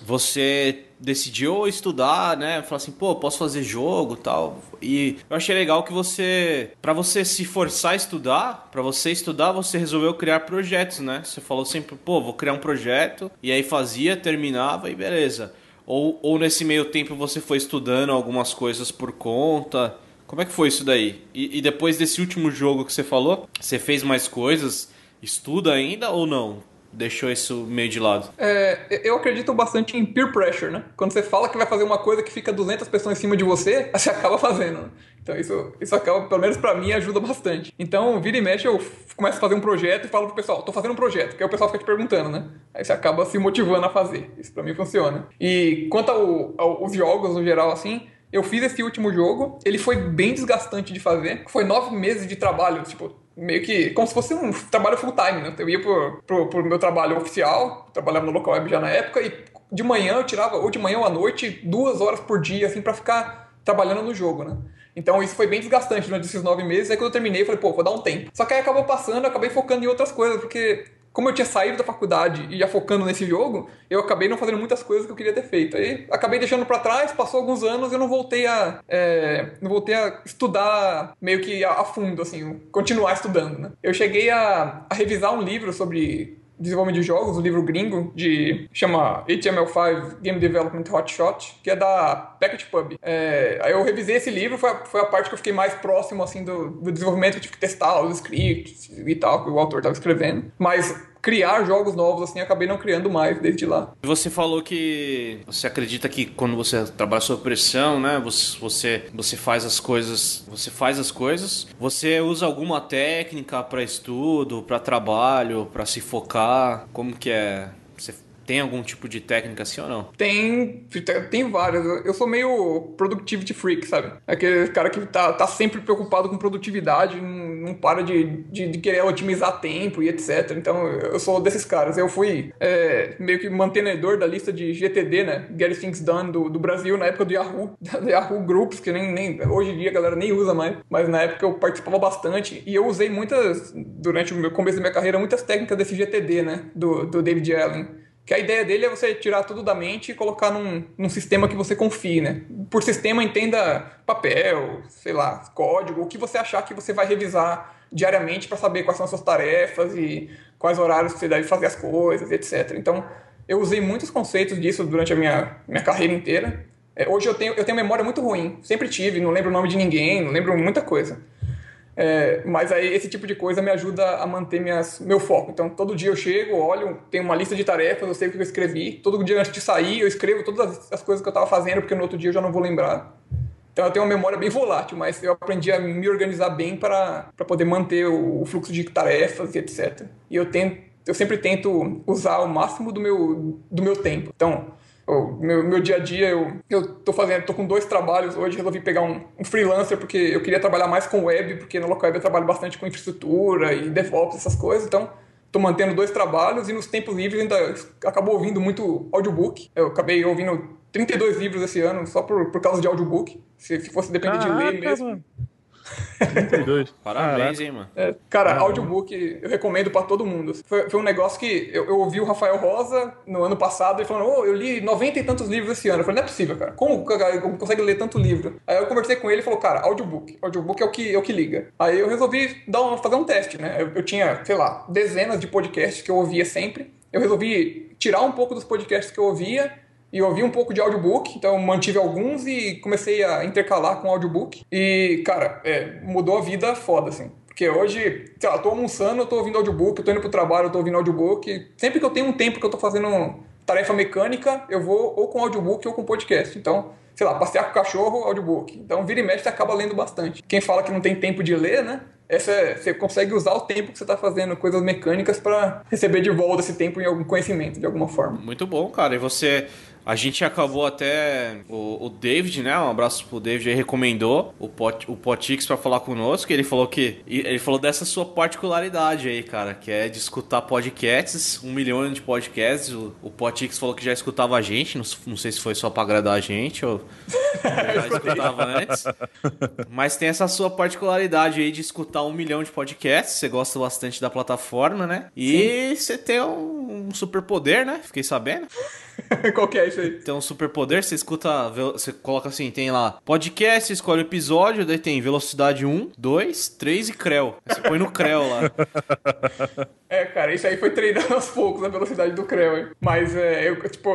você decidiu estudar, né? Falar assim, pô, posso fazer jogo tal. E eu achei legal que você, para você se forçar a estudar, para você estudar, você resolveu criar projetos, né? Você falou sempre, pô, vou criar um projeto. E aí fazia, terminava e beleza. Ou, ou nesse meio tempo você foi estudando algumas coisas por conta. Como é que foi isso daí? E, e, depois desse último jogo que você falou, você fez mais coisas? Estuda ainda ou não? Deixou isso meio de lado? É, eu acredito bastante em peer pressure, né? Quando você fala que vai fazer uma coisa que fica 200 pessoas em cima de você, você acaba fazendo. Então isso, isso acaba, pelo menos para mim, ajuda bastante. Então, vira e mexe, eu começo a fazer um projeto e falo pro pessoal, tô fazendo um projeto, que aí o pessoal fica te perguntando, né? Aí você acaba se motivando a fazer. Isso para mim funciona. E quanto ao, aos jogos no geral, assim, eu fiz esse último jogo, ele foi bem desgastante de fazer. Foi nove meses de trabalho, tipo, meio que como se fosse um trabalho full time, né? Eu ia pro, pro, pro meu trabalho oficial, trabalhava no local web já na época, e de manhã eu tirava, ou de manhã ou à noite, duas horas por dia, assim, para ficar trabalhando no jogo, né? Então isso foi bem desgastante durante esses nove meses. Aí quando eu terminei, eu falei, pô, vou dar um tempo. Só que aí acabou passando, eu acabei focando em outras coisas, porque como eu tinha saído da faculdade e já focando nesse jogo, eu acabei não fazendo muitas coisas que eu queria ter feito. Aí acabei deixando para trás, passou alguns anos e eu não voltei a é, não voltei a estudar meio que a, a, fundo, assim, continuar estudando, né? Eu cheguei a, a revisar um livro sobre desenvolvimento de jogos, um livro gringo de chama HTML5 Game Development Hotshot, que é da Packet Pub. É, aí eu revisei esse livro, foi a, foi a parte que eu fiquei mais próximo assim do, do desenvolvimento, eu tive que testar os scripts e tal, que o autor estava escrevendo. Mas criar jogos novos, assim, acabei não criando mais desde lá. Você falou que você acredita que quando você trabalha sob pressão, né, você, você, faz as coisas, você faz as coisas, você usa alguma técnica para estudo, para trabalho, para se focar, como que é? Você tem algum tipo de técnica assim ou não? Tem, tem várias. Eu sou meio productivity freak, sabe? Aquele cara que tá, tá sempre preocupado com produtividade, não, para de, de, de, querer otimizar tempo e etc. Então eu sou desses caras. Eu fui é, meio que mantenedor da lista de GTD, né? Get Things Done do, do Brasil na época do Yahoo, do Yahoo Groups, que nem, nem hoje em dia a galera nem usa mais, mas na época eu participava bastante e eu usei muitas, durante o meu começo da minha carreira, muitas técnicas desse GTD, né? Do, do David Allen. Que a ideia dele é você tirar tudo da mente e colocar num, num sistema que você confie, né? Por sistema, entenda papel, sei lá, código, o que você achar que você vai revisar diariamente para saber quais são as suas tarefas e quais horários você deve fazer as coisas, etc. Então, eu usei muitos conceitos disso durante a minha, minha carreira inteira. É, hoje eu tenho, eu tenho memória muito ruim, sempre tive, não lembro o nome de ninguém, não lembro muita coisa. É, mas aí esse tipo de coisa me ajuda a manter minhas, meu foco. Então todo dia eu chego, olho, tenho uma lista de tarefas, eu sei o que eu escrevi. Todo dia antes de sair eu escrevo todas as coisas que eu estava fazendo, porque no outro dia eu já não vou lembrar. Então eu tenho uma memória bem volátil, mas eu aprendi a me organizar bem para poder manter o, o fluxo de tarefas e etc. E eu tento, eu sempre tento usar o máximo do meu, do meu tempo. Então, o meu, meu dia a dia, eu, eu tô fazendo, tô com dois trabalhos hoje, resolvi pegar um, um freelancer porque eu queria trabalhar mais com web, porque no local web eu trabalho bastante com infraestrutura e DevOps, essas coisas, então tô mantendo dois trabalhos e nos tempos livres ainda acabou ouvindo muito audiobook. Eu acabei ouvindo 32 livros esse ano só por, por causa de audiobook. Se, se fosse depender Caraca, de ler mesmo. Mano. 32. Parabéns, hein, mano. É, cara, ah, audiobook eu recomendo pra todo mundo. Foi, foi um negócio que eu, eu, ouvi o Rafael Rosa no ano passado e falando: Ô, oh, eu li 90 e tantos livros esse ano. Eu falei: não é possível, cara. Como consegue ler tanto livro? Aí eu conversei com ele e falou: cara, audiobook. Audiobook é o que, é o que liga. Aí eu resolvi dar um, fazer um teste, né? Eu, eu tinha, sei lá, dezenas de podcasts que eu ouvia sempre. Eu resolvi tirar um pouco dos podcasts que eu ouvia e ouvi um pouco de audiobook, então mantive alguns e comecei a intercalar com audiobook. E, cara, é, mudou a vida foda, assim. Porque hoje, sei lá, tô almoçando, eu tô ouvindo audiobook, eu tô indo pro trabalho, eu tô ouvindo audiobook. Sempre que eu tenho um tempo que eu tô fazendo tarefa mecânica, eu vou ou com audiobook ou com podcast. Então, sei lá, passear com o cachorro, audiobook. Então, vira e mexe, você acaba lendo bastante. Quem fala que não tem tempo de ler, né? Essa é, você consegue usar o tempo que você está fazendo coisas mecânicas para receber de volta esse tempo em algum conhecimento, de alguma forma. Muito bom, cara. E você a gente acabou até. O, o, David, né? Um abraço pro David aí, recomendou o, Pot, o Potix pra falar conosco. Ele falou que. Ele falou dessa sua particularidade aí, cara, que é de escutar podcasts, um milhão de podcasts. O, o Potix falou que já escutava a gente, não, não sei se foi só pra agradar a gente ou já escutava antes. Mas tem essa sua particularidade aí de escutar um milhão de podcasts. Você gosta bastante da plataforma, né? E Sim. você tem um, um superpoder, né? Fiquei sabendo. Qual que é isso aí? Tem um superpoder, você escuta, você coloca assim, tem lá podcast, escolhe o episódio, daí tem velocidade 1, 2, 3 e creu. Você põe no creu lá. É, cara, isso aí foi treinando aos poucos a velocidade do creu, hein? Mas é, eu, tipo,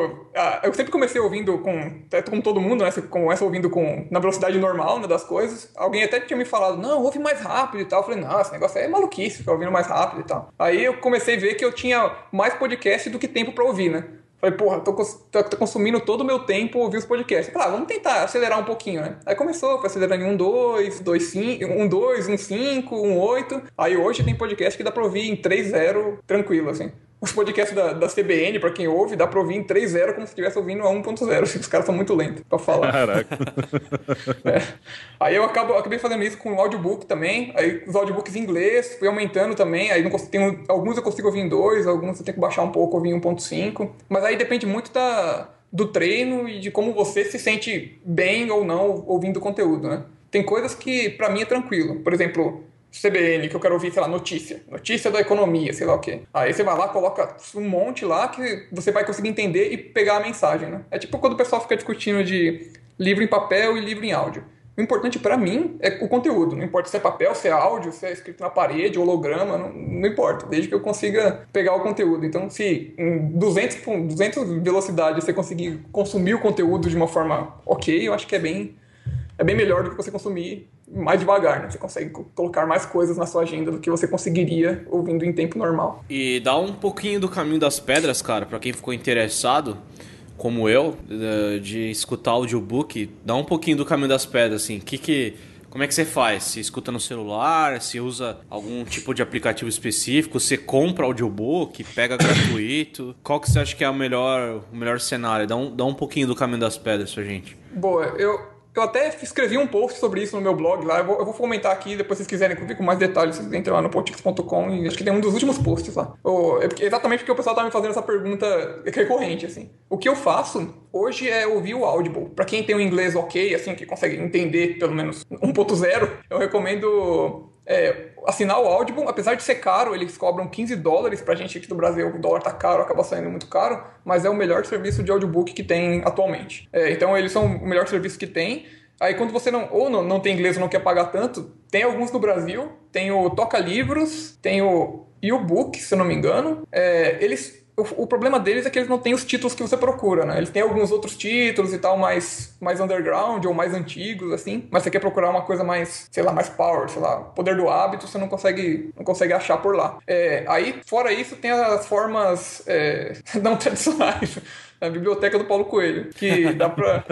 eu sempre comecei ouvindo com, até com todo mundo, né? Você começa ouvindo com, na velocidade normal, né, das coisas. Alguém até tinha me falado, não, ouve mais rápido e tal. Eu falei, não, esse negócio aí é maluquice, ficar ouvindo mais rápido e tal. Aí eu comecei a ver que eu tinha mais podcast do que tempo pra ouvir, né? Falei, porra, tô, tô, tô, consumindo todo o meu tempo ouvir os podcasts. Falei, ah, vamos tentar acelerar um pouquinho, né? Aí começou, foi acelerando em 1, 2, 2, 5, 1, 2, 1, 5, 1, 8. Aí hoje tem podcast que dá pra ouvir em 3, 0, tranquilo, assim os podcasts da, da CBN, pra quem ouve, dá pra ouvir em 3.0 como se estivesse ouvindo a 1.0. Os caras são muito lentos pra falar. Caraca. é. Aí eu acabo, acabei fazendo isso com o audiobook também. Aí os audiobooks em inglês, fui aumentando também. Aí não consigo, tem, alguns eu consigo ouvir em 2, alguns eu tenho que baixar um pouco, ouvir em 1.5. Mas aí depende muito da, do treino e de como você se sente bem ou não ouvindo o conteúdo, né? Tem coisas que para mim é tranquilo. Por exemplo, CBN, que eu quero ouvir, sei lá, notícia. Notícia da economia, sei lá o quê. Aí você vai lá, coloca um monte lá que você vai conseguir entender e pegar a mensagem, né? É tipo quando o pessoal fica discutindo de livro em papel e livro em áudio. O importante para mim é o conteúdo. Não importa se é papel, se é áudio, se é escrito na parede, holograma, não, não importa. Desde que eu consiga pegar o conteúdo. Então, se em 200, 200 velocidade você conseguir consumir o conteúdo de uma forma ok, eu acho que é bem, é bem melhor do que você consumir mais devagar, né? Você consegue colocar mais coisas na sua agenda do que você conseguiria ouvindo em tempo normal. E dá um pouquinho do caminho das pedras, cara, para quem ficou interessado, como eu, de escutar audiobook, dá um pouquinho do caminho das pedras, assim. Que que como é que você faz? Se escuta no celular? Se usa algum tipo de aplicativo específico? Você compra audiobook? Pega gratuito? Qual que você acha que é o melhor, o melhor cenário? Dá um, dá um pouquinho do caminho das pedras pra gente. Boa, eu, eu até escrevi um post sobre isso no meu blog lá. Eu vou, eu vou comentar aqui, depois se vocês quiserem ver com mais detalhes, vocês entram lá no potix.com e acho que tem um dos últimos posts lá. é exatamente porque o pessoal tá me fazendo essa pergunta recorrente, assim. O que eu faço hoje é ouvir o Audible. Para quem tem o um inglês ok, assim, que consegue entender pelo menos 1.0, eu recomendo é, assinar o Audible, apesar de ser caro, eles cobram 15 dólares pra gente aqui do Brasil, o dólar tá caro, acaba saindo muito caro, mas é o melhor serviço de audiobook que tem atualmente. É, então eles são o melhor serviço que tem. Aí quando você não ou não, não tem inglês ou não quer pagar tanto, tem alguns no Brasil, tem o Toca Livros, tem o e-book, se eu não me engano. É, eles o, o, problema deles é que eles não têm os títulos que você procura, né? Eles têm alguns outros títulos e tal, mais, mais underground ou mais antigos, assim. Mas você quer procurar uma coisa mais, sei lá, mais power, sei lá, poder do hábito, você não consegue, não consegue achar por lá. É, aí, fora isso, tem as formas é, não tradicionais a biblioteca do Paulo Coelho, que dá pra.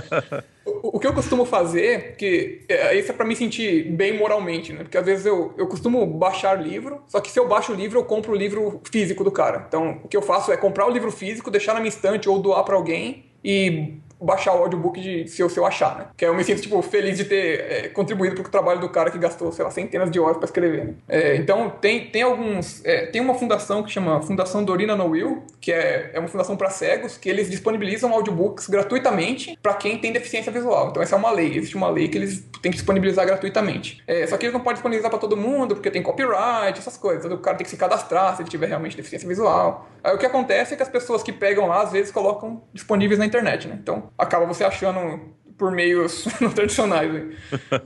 o, o, que eu costumo fazer, que é, isso é pra me sentir bem moralmente, né? Porque às vezes eu, eu costumo baixar livro, só que se eu baixo o livro, eu compro o livro físico do cara. Então, o que eu faço é comprar o livro físico, deixar na minha estante ou doar para alguém e baixar o audiobook de, se, eu, se eu achar, né? Que eu me sinto, tipo, feliz de ter é, contribuído pro trabalho do cara que gastou, sei lá, centenas de horas para escrever, né? é, então, tem, tem alguns... É, tem uma fundação que chama Fundação Dorina No Will, que é, é uma fundação para cegos, que eles disponibilizam audiobooks gratuitamente para quem tem deficiência visual. Então, essa é uma lei. Existe uma lei que eles têm que disponibilizar gratuitamente. É, só que eles não podem disponibilizar para todo mundo, porque tem copyright, essas coisas. O cara tem que se cadastrar se ele tiver realmente deficiência visual. Aí, o que acontece é que as pessoas que pegam lá, às vezes, colocam disponíveis na internet, né? Então, acaba você achando por meios não tradicionais.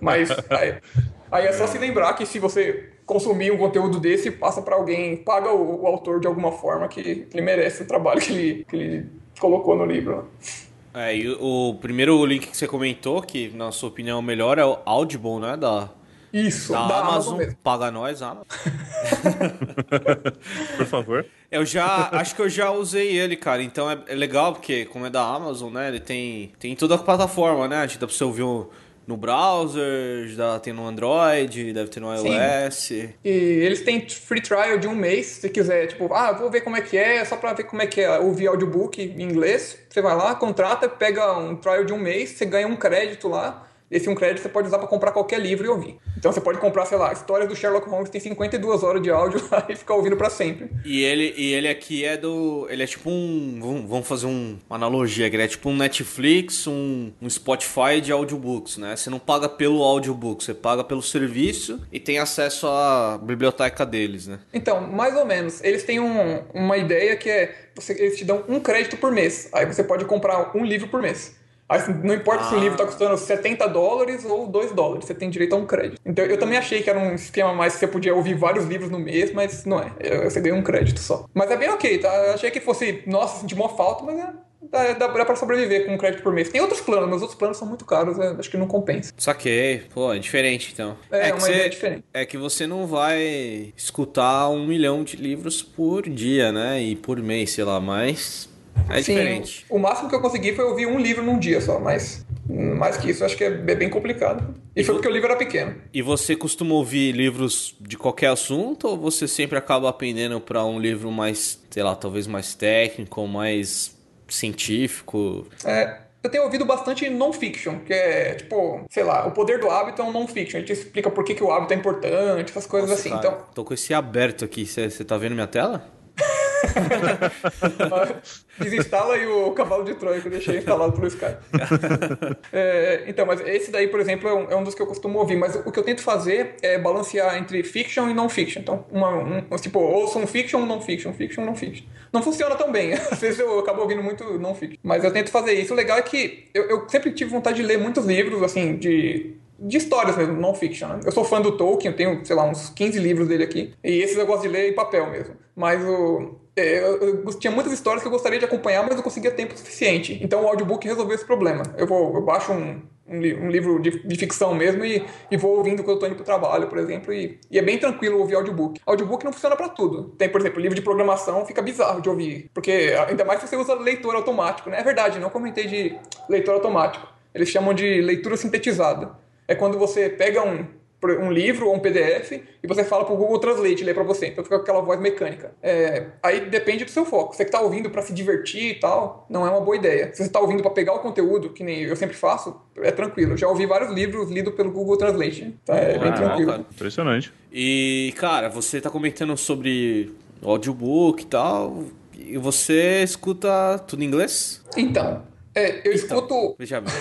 Mas aí, aí, é só se lembrar que se você consumir um conteúdo desse passa para alguém, paga o, o, autor de alguma forma que, que ele merece o trabalho que ele, que ele colocou no livro. É, e o primeiro link que você comentou, que na sua opinião é o melhor, é o Audible, né? Da, Isso, da, da Amazon. Amazon mesmo. Paga nós, Amazon. Por favor. Eu já, acho que eu já usei ele, cara. Então é, é legal porque, como é da Amazon, né? Ele tem, tem toda a plataforma, né? A gente dá pra você ouvir o no browser, já tem no Android, deve ter no iOS. Sim. E eles têm free trial de um mês, se quiser, tipo, ah, vou ver como é que é, só pra ver como é que é ouvir audiobook em inglês. Você vai lá, contrata, pega um trial de um mês, você ganha um crédito lá esse um crédito você pode usar para comprar qualquer livro e ouvir. Então você pode comprar, sei lá, Histórias do Sherlock Holmes tem 52 horas de áudio lá e ficar ouvindo para sempre. E ele, e ele aqui é do. Ele é tipo um. Vamos fazer um, uma analogia, que ele é tipo um Netflix, um, um Spotify de audiobooks, né? Você não paga pelo audiobook, você paga pelo serviço e tem acesso à biblioteca deles, né? Então, mais ou menos. Eles têm um, uma ideia que é. Você, eles te dão um crédito por mês. Aí você pode comprar um livro por mês. Aí, não importa ah. se o livro está ah. custando 70 dólares ou 2 dólares, você tem direito a um crédito. Então eu também achei que era um esquema mais que você podia ouvir vários livros no mês, mas não é. Você ganha um crédito só. Mas é bem ok, tá? Eu achei que fosse, nossa, senti uma falta, mas é, Dá, dá, dá pra sobreviver com um crédito por mês. Tem outros planos, mas os outros planos são muito caros, né? acho que não compensa. Saquei. Pô, é diferente então. É, é uma ideia diferente. É que você não vai escutar um milhão de livros por dia, né? E por mês, sei lá, mas é Sim, diferente. O máximo que eu consegui foi ouvir um livro num dia só, mas mais que isso acho que é bem complicado. E, e foi porque o livro era pequeno. E você costuma ouvir livros de qualquer assunto ou você sempre acaba aprendendo para um livro mais, sei lá, talvez mais técnico, mais científico? É, eu tenho ouvido bastante non-fiction, que é, tipo, sei lá, o poder do hábito é um non-fiction. Ele te explica por que, que o hábito é importante, essas coisas Nossa, assim. Cara, então... Tô com esse aberto aqui. Você tá vendo minha tela? Desinstala aí o cavalo de Troia que eu deixei instalado pelo Skype. é, então, mas esse daí, por exemplo, é um, é um, dos que eu costumo ouvir. Mas o que eu tento fazer é balancear entre fiction e non-fiction. Então, uma, um, tipo, ouço um fiction ou non-fiction, fiction ou non-fiction. Não funciona tão bem. Às vezes eu acabo ouvindo muito non-fiction. Mas eu tento fazer isso. O legal é que eu, eu sempre tive vontade de ler muitos livros, assim, de de histórias mesmo, non-fiction. Né? Eu sou fã do Tolkien, eu tenho, sei lá, uns 15 livros dele aqui. E esses eu gosto de ler em papel mesmo. Mas o, eu, eu, tinha muitas histórias que eu gostaria de acompanhar, mas não conseguia tempo suficiente. Então o audiobook resolveu esse problema. Eu, vou, eu baixo um, um, um livro de, de, ficção mesmo e, e, vou ouvindo quando eu tô indo pro trabalho, por exemplo, e, e é bem tranquilo ouvir audiobook. Audiobook não funciona para tudo. Tem, por exemplo, livro de programação fica bizarro de ouvir, porque ainda mais se você usa leitor automático, né? É verdade, não comentei de leitor automático. Eles chamam de leitura sintetizada. É quando você pega um um livro ou um PDF e você fala pro Google Translate ler para você. Então fica aquela voz mecânica. É, aí depende do seu foco. Você que tá ouvindo para se divertir e tal, não é uma boa ideia. Se você tá ouvindo para pegar o conteúdo, que nem eu sempre faço, é tranquilo. Eu já ouvi vários livros lidos pelo Google Translate. Então é bem tranquilo. Cara. Impressionante. E, cara, você tá comentando sobre audiobook e tal. E você escuta tudo em inglês? Então, é, eu então, escuto. Veja bem.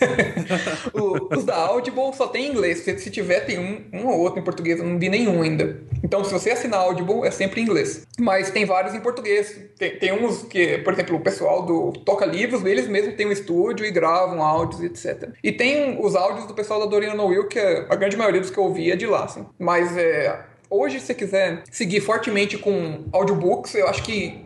os da Audible só tem em inglês. Se, se tiver, tem um, um ou outro em português. Eu não vi nenhum ainda. Então, se você assinar Audible, é sempre em inglês. Mas tem vários em português. Tem, tem uns que, por exemplo, o pessoal do Toca Livros, eles mesmos têm um estúdio e gravam áudios, etc. E tem os áudios do pessoal da Dorina No Will, que é, a grande maioria dos que eu ouvi é de lá, assim. Mas é, hoje, se você quiser seguir fortemente com audiobooks, eu acho que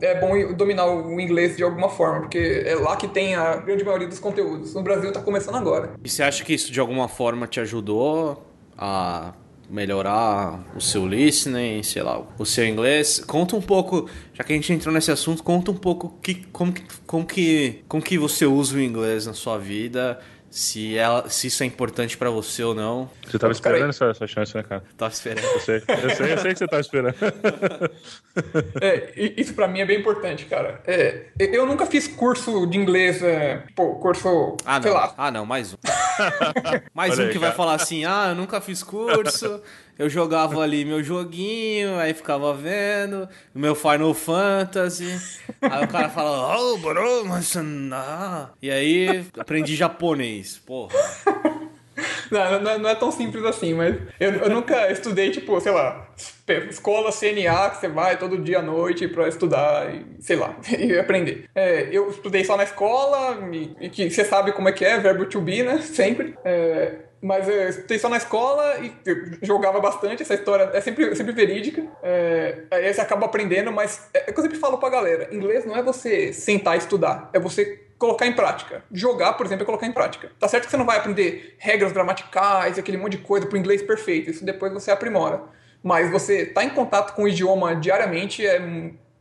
é bom dominar o inglês de alguma forma, porque é lá que tem a grande maioria dos conteúdos. No Brasil está começando agora. E você acha que isso de alguma forma te ajudou a melhorar o seu listening, sei lá, o seu inglês. Conta um pouco, já que a gente entrou nesse assunto, conta um pouco que, como, que, como, que, como que você usa o inglês na sua vida se, ela, se isso é importante para você ou não. Você tava esperando essa, essa, chance, né, cara? Tava esperando. Eu sei, eu sei, eu sei que você tava esperando. é, isso para mim é bem importante, cara. É, eu nunca fiz curso de inglês, é, pô, curso, ah, sei não. lá. Ah, não, mais um. mais Olha um aí, que cara. vai falar assim, ah, eu nunca fiz curso, eu jogava ali meu joguinho, aí ficava vendo, meu Final Fantasy. Aí o cara fala, oh, bro, mas. Ah. E aí aprendi japonês, porra. não, não, não, é tão simples assim, mas eu, eu nunca estudei, tipo, sei lá, escola CNA que você vai todo dia à noite para estudar e, sei lá, e aprender. É, eu estudei só na escola, e, e, que você sabe como é que é, verbo to be, né? Sempre. É, mas eu estudei só na escola e jogava bastante. Essa história é sempre, sempre verídica. É, aí você acaba aprendendo, mas é, é o que eu sempre falo pra galera: inglês não é você sentar e estudar, é você colocar em prática. Jogar, por exemplo, é colocar em prática. Tá certo que você não vai aprender regras gramaticais, aquele monte de coisa pro inglês perfeito. Isso depois você aprimora. Mas você tá em contato com o idioma diariamente é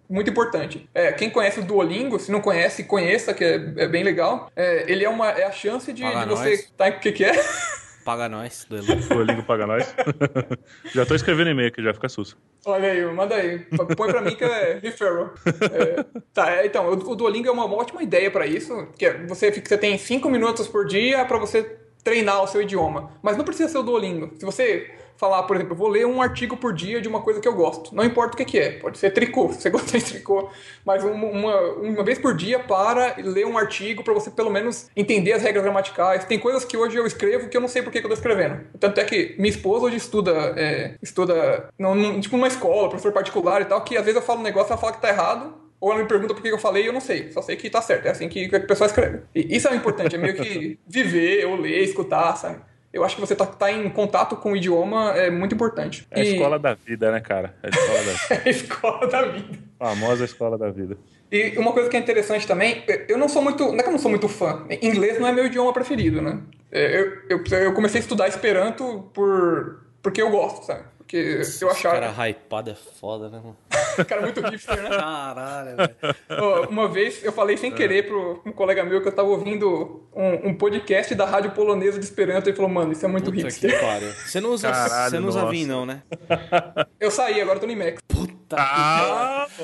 muito importante. É, quem conhece o Duolingo, se não conhece, conheça, que é, é bem legal. É, ele é, uma, é a chance de, de você. Tá, o que, que é? Paga nós, Duolingo paga nós. já tô escrevendo e-mail aqui, já fica susto. Olha aí, manda aí. Põe pra mim que é referral. É, tá, é, então, o Duolingo é uma ótima ideia para isso. Que é, você, você tem 5 minutos por dia para você treinar o seu idioma. Mas não precisa ser o Duolingo. Se você falar, por exemplo, eu vou ler um artigo por dia de uma coisa que eu gosto. Não importa o que, que é, pode ser tricô, se você gosta de tricô, mas uma, uma, uma vez por dia para ler um artigo para você pelo menos entender as regras gramaticais. Tem coisas que hoje eu escrevo que eu não sei por que, que eu tô escrevendo. Tanto é que minha esposa hoje estuda, é, estuda não, não, tipo numa escola, professor particular e tal, que às vezes eu falo um negócio, ela fala que tá errado, ou ela me pergunta por que eu falei e eu não sei. Só sei que tá certo. É assim que a pessoa escreve. E isso é importante, é meio que viver, ou ler, escutar, sabe? Eu acho que você tá, tá em contato com o idioma é muito importante. É a e... escola da vida, né, cara? É a escola da vida. é a escola da vida. A famosa escola da vida. E uma coisa que é interessante também, eu não sou muito. Não é que eu não sou muito fã. Inglês não é meu idioma preferido, né? É, eu, eu, eu comecei a estudar Esperanto por, porque eu gosto, sabe? Porque eu achava. cara hypado é foda, né, mano? Cara muito hipster, né? Caralho, velho. Uma vez eu falei sem querer pro um colega meu que eu tava ouvindo um, um podcast da rádio polonesa de Esperanto e falou, mano, isso é muito Puta hipster. Que pariu. Você não usa, Caralho, você não usa vinho, não, né? Eu saí, agora tô no IMAX. Puta ah, que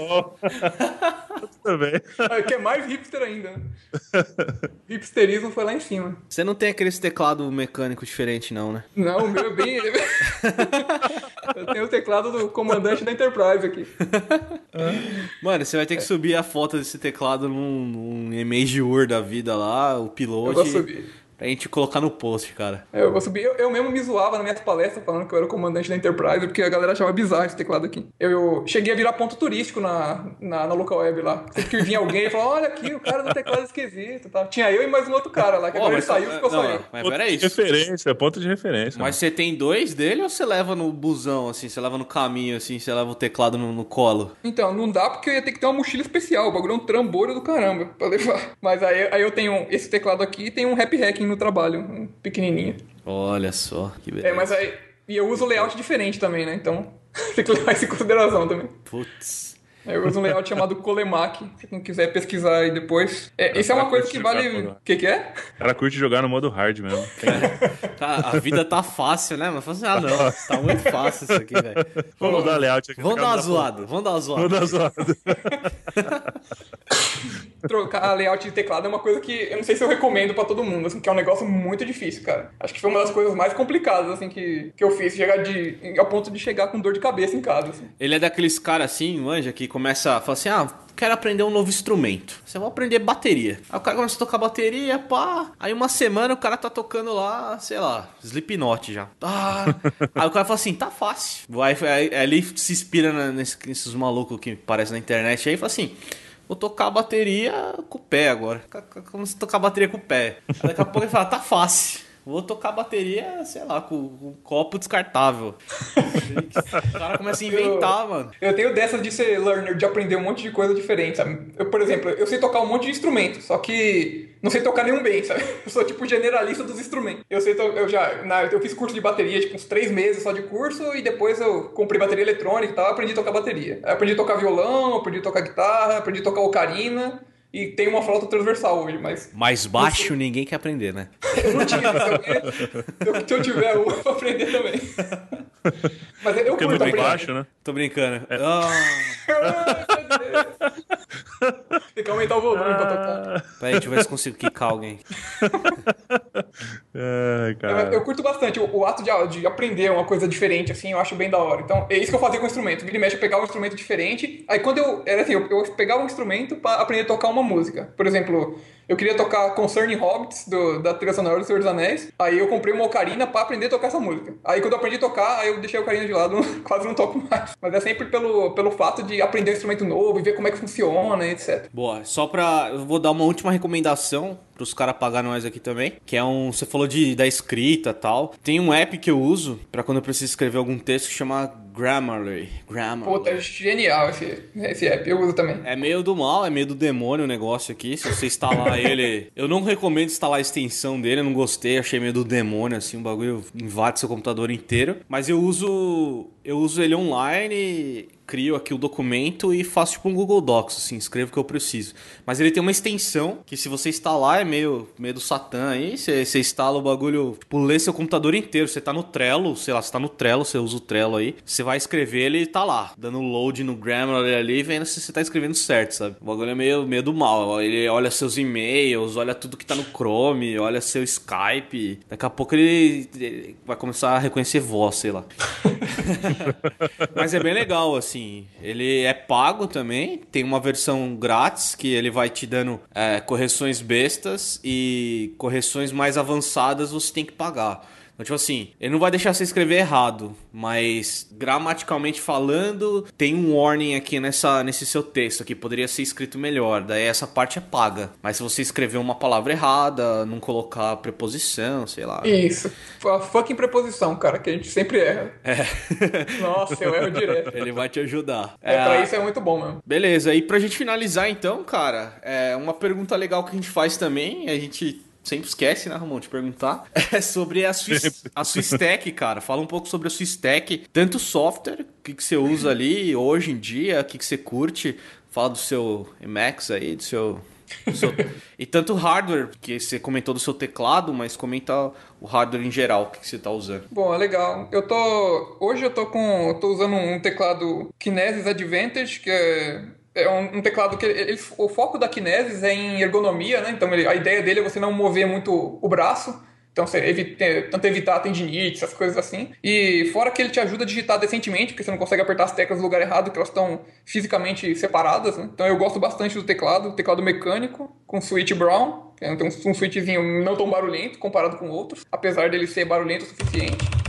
Também. É, que é mais hipster ainda. Hipsterismo foi lá em cima. Você não tem aquele teclado mecânico diferente, não, né? Não, o meu é bem. eu tenho o teclado do comandante da Enterprise aqui. Mano, você vai ter que subir a foto desse teclado num, num Image Word da vida lá, o piloto. Eu vou subir. Pra gente colocar no post, cara. É, eu vou subir. Eu, eu, mesmo me zoava nas minhas palestras falando que eu era o comandante da Enterprise, porque a galera achava bizarro esse teclado aqui. Eu, eu cheguei a virar ponto turístico na, na, na local web lá. Sempre que vinha alguém e falava, olha aqui, o cara do teclado esquisito. Tá? Tinha eu e mais um outro cara lá, que oh, agora ele saiu e ficou não, só eu. Mas peraí. Referência, ponto de referência. Mas você tem dois dele ou você leva no busão, assim? Você leva no caminho, assim? Você leva o teclado no, no colo? Então, não dá porque eu ia ter que ter uma mochila especial. O bagulho é um trambolho do caramba pra levar. Mas aí, aí eu tenho esse teclado aqui e tem um happy hacking no trabalho pequenininho. Olha só, que beleza. É, mas aí. E eu uso layout diferente também, né? Então tem que levar isso em consideração também. Putz. Eu uso um layout chamado Colemak, se quem quiser pesquisar aí depois. É, isso é uma coisa que vale. O que, que é? O cara curte jogar no modo hard mesmo. tá, a vida tá fácil, né? Mas assim, ah, não, tá muito fácil isso aqui, velho. Vamos dar layout aqui. Vamos dar uma zoada, vamos dar uma zoada. Vamos dar uma zoada. Trocar layout de teclado é uma coisa que eu não sei se eu recomendo pra todo mundo, assim, que é um negócio muito difícil, cara. Acho que foi uma das coisas mais complicadas, assim, que, que eu fiz, chegar de. ao ponto de chegar com dor de cabeça em casa. Assim. Ele é daqueles caras assim, manja, que começa a falar assim: ah, quero aprender um novo instrumento. Você vai aprender bateria. Aí o cara começa a tocar bateria, pá. Aí uma semana o cara tá tocando lá, sei lá, Slipknot já. Ah. aí o cara fala assim: tá fácil. Aí, aí, aí ele se inspira nesses, nesses malucos que aparecem na internet aí e fala assim. Vou tocar a bateria com o pé agora. Como se tocar a bateria com o pé. Daqui a pouco ele fala, tá fácil. Vou tocar bateria, sei lá, com, um copo descartável. o cara começa a inventar, eu, mano. Eu tenho dessas de ser learner, de aprender um monte de coisa diferente, sabe? Eu, por exemplo, eu sei tocar um monte de instrumento, só que não sei tocar nenhum bem, sabe? Eu sou tipo generalista dos instrumentos. Eu sei, eu já, na, eu fiz curso de bateria, tipo, uns três meses só de curso, e depois eu comprei bateria eletrônica e tal, aprendi a tocar bateria. Aprendi a tocar violão, aprendi a tocar guitarra, aprendi a tocar ocarina e tem uma flauta transversal hoje, mas. Mais baixo sei... ninguém quer aprender, né? eu não tinha, se eu, tiver um, eu vou aprender também. Mas eu curto aprender. baixo, né? Tô brincando. É. Oh. tem que aumentar o volume ah. pra tocar. Peraí, deixa eu ver se consigo quicar alguém. É, eu, eu, curto bastante o, o ato de, de, aprender uma coisa diferente, assim, eu acho bem da hora. Então, é isso que eu fazia com o instrumento. Vira e mexe, eu pegava um instrumento diferente. Aí quando eu. Era assim, eu, eu pegava um instrumento para aprender a tocar uma música. Por exemplo, eu queria tocar Concerning Hobbits, do, da trilha sonora do Senhor dos Anéis. Aí eu comprei uma ocarina pra aprender a tocar essa música. Aí quando eu aprendi a tocar, aí eu deixei a ocarina de lado, quase não toco mais. Mas é sempre pelo, pelo fato de aprender um instrumento novo e ver como é que funciona, etc. Boa, só pra... Eu vou dar uma última recomendação pros caras pagar nós aqui também, que é um, você falou de da escrita, tal. Tem um app que eu uso para quando eu preciso escrever algum texto que chama Grammarly. Grammarly. Puta, é genial esse, esse app, eu uso também. É meio do mal, é meio do demônio o negócio aqui. Se você instalar ele, eu não recomendo instalar a extensão dele, eu não gostei, achei meio do demônio assim, o bagulho invade seu computador inteiro, mas eu uso eu uso ele online crio aqui o documento e faço tipo um Google Docs, assim, escrevo o que eu preciso. Mas ele tem uma extensão que se você instalar é meio, meio do Satã aí, você, você instala o bagulho, tipo, lê seu computador inteiro. Você tá no Trello, sei lá, você tá no Trello, você usa o Trello aí, você vai escrever, ele tá lá, dando load no Grammarly ali, vendo se você tá escrevendo certo, sabe? O bagulho é meio, meio do mal. Ele olha seus e-mails, olha tudo que tá no Chrome, olha seu Skype. Daqui a pouco ele, ele vai começar a reconhecer voz, sei lá. Mas é bem legal, assim assim, ele é pago também, tem uma versão grátis que ele vai te dando é, correções bestas e correções mais avançadas você tem que pagar. Então, tipo assim, ele não vai deixar você escrever errado, mas gramaticalmente falando, tem um warning aqui nessa, nesse seu texto que poderia ser escrito melhor. Daí essa parte é paga. Mas se você escrever uma palavra errada, não colocar preposição, sei lá. Isso. A fucking preposição, cara, que a gente sempre erra. É. Nossa, eu erro direto. Ele vai te ajudar. É, é pra isso é muito bom mesmo. Beleza, e pra gente finalizar então, cara, é uma pergunta legal que a gente faz também, a gente sempre esquece, né, Ramon, de perguntar, é sobre a sua, a sua stack, cara. Fala um pouco sobre a sua stack, tanto software, o que, que você usa ali hoje em dia, o que, que você curte. Fala do seu Emacs aí, do seu e tanto hardware, que você comentou do seu teclado, mas comenta o hardware em geral, que você está usando. Bom, é legal. Eu tô. Hoje eu tô com. Eu tô usando um teclado Kinesis Advantage, que é é um, um, teclado que ele, ele, o foco da Kinesis é em ergonomia, né? Então ele, a ideia dele é você não mover muito o braço. Então, você evita, tanto evitar tendinite, essas coisas assim. E fora que ele te ajuda a digitar decentemente, porque você não consegue apertar as teclas no lugar errado, que elas estão fisicamente separadas. Né? Então eu gosto bastante do teclado, teclado mecânico, com switch brown, que é um, um switchzinho não tão barulhento comparado com outros, apesar dele ser barulhento o suficiente.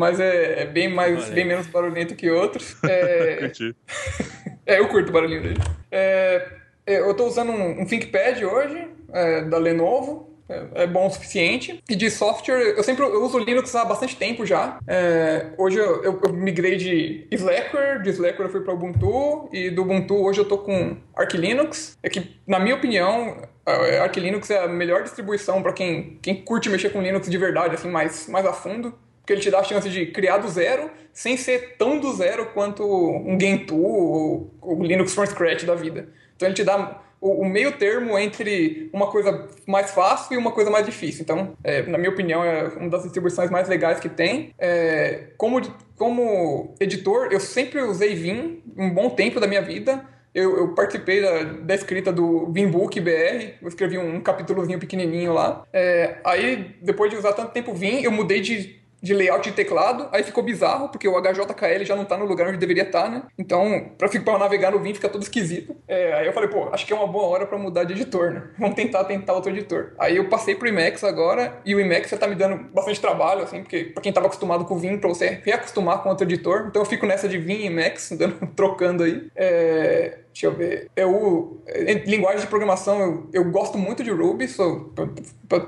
Mas é, é bem, mais, bem menos barulhento que outros. É... É, eu curto o barulhinho dele. É, é, eu estou usando um, um ThinkPad hoje, é, da Lenovo. É, é bom o suficiente. E de software, eu sempre eu uso Linux há bastante tempo já. Hoje eu, eu, eu, migrei de Slackware, de Slackware eu fui para Ubuntu, e do Ubuntu hoje eu tô com Arch Linux. É que, na minha opinião, Arch Linux é a melhor distribuição para quem, quem curte mexer com Linux de verdade, assim, mais, mais a fundo porque ele te dá a chance de criar do zero, sem ser tão do zero quanto um Gentoo ou o Linux from scratch da vida. Então ele te dá o, o, meio termo entre uma coisa mais fácil e uma coisa mais difícil. Então, é, na minha opinião, é uma das distribuições mais legais que tem. É, como, como editor, eu sempre usei Vim um bom tempo da minha vida. Eu, eu, participei da, da, escrita do Vimbook BR, eu escrevi um, um capítulozinho pequenininho lá. É, aí, depois de usar tanto tempo Vim, eu mudei de de layout de teclado, aí ficou bizarro, porque o HJKL já não tá no lugar onde deveria estar, tá, né? Então, pra, pra navegar no Vim fica tudo esquisito. É, aí eu falei, pô, acho que é uma boa hora para mudar de editor, né? Vamos tentar tentar outro editor. Aí eu passei pro Emacs agora, e o Emacs já tá me dando bastante trabalho, assim, porque pra quem tava acostumado com o Vim, pra você reacostumar com outro editor, então eu fico nessa de Vim e Emacs, trocando aí. É, Deixa eu ver. Eu, em linguagem de programação, eu, eu gosto muito de Ruby, sou,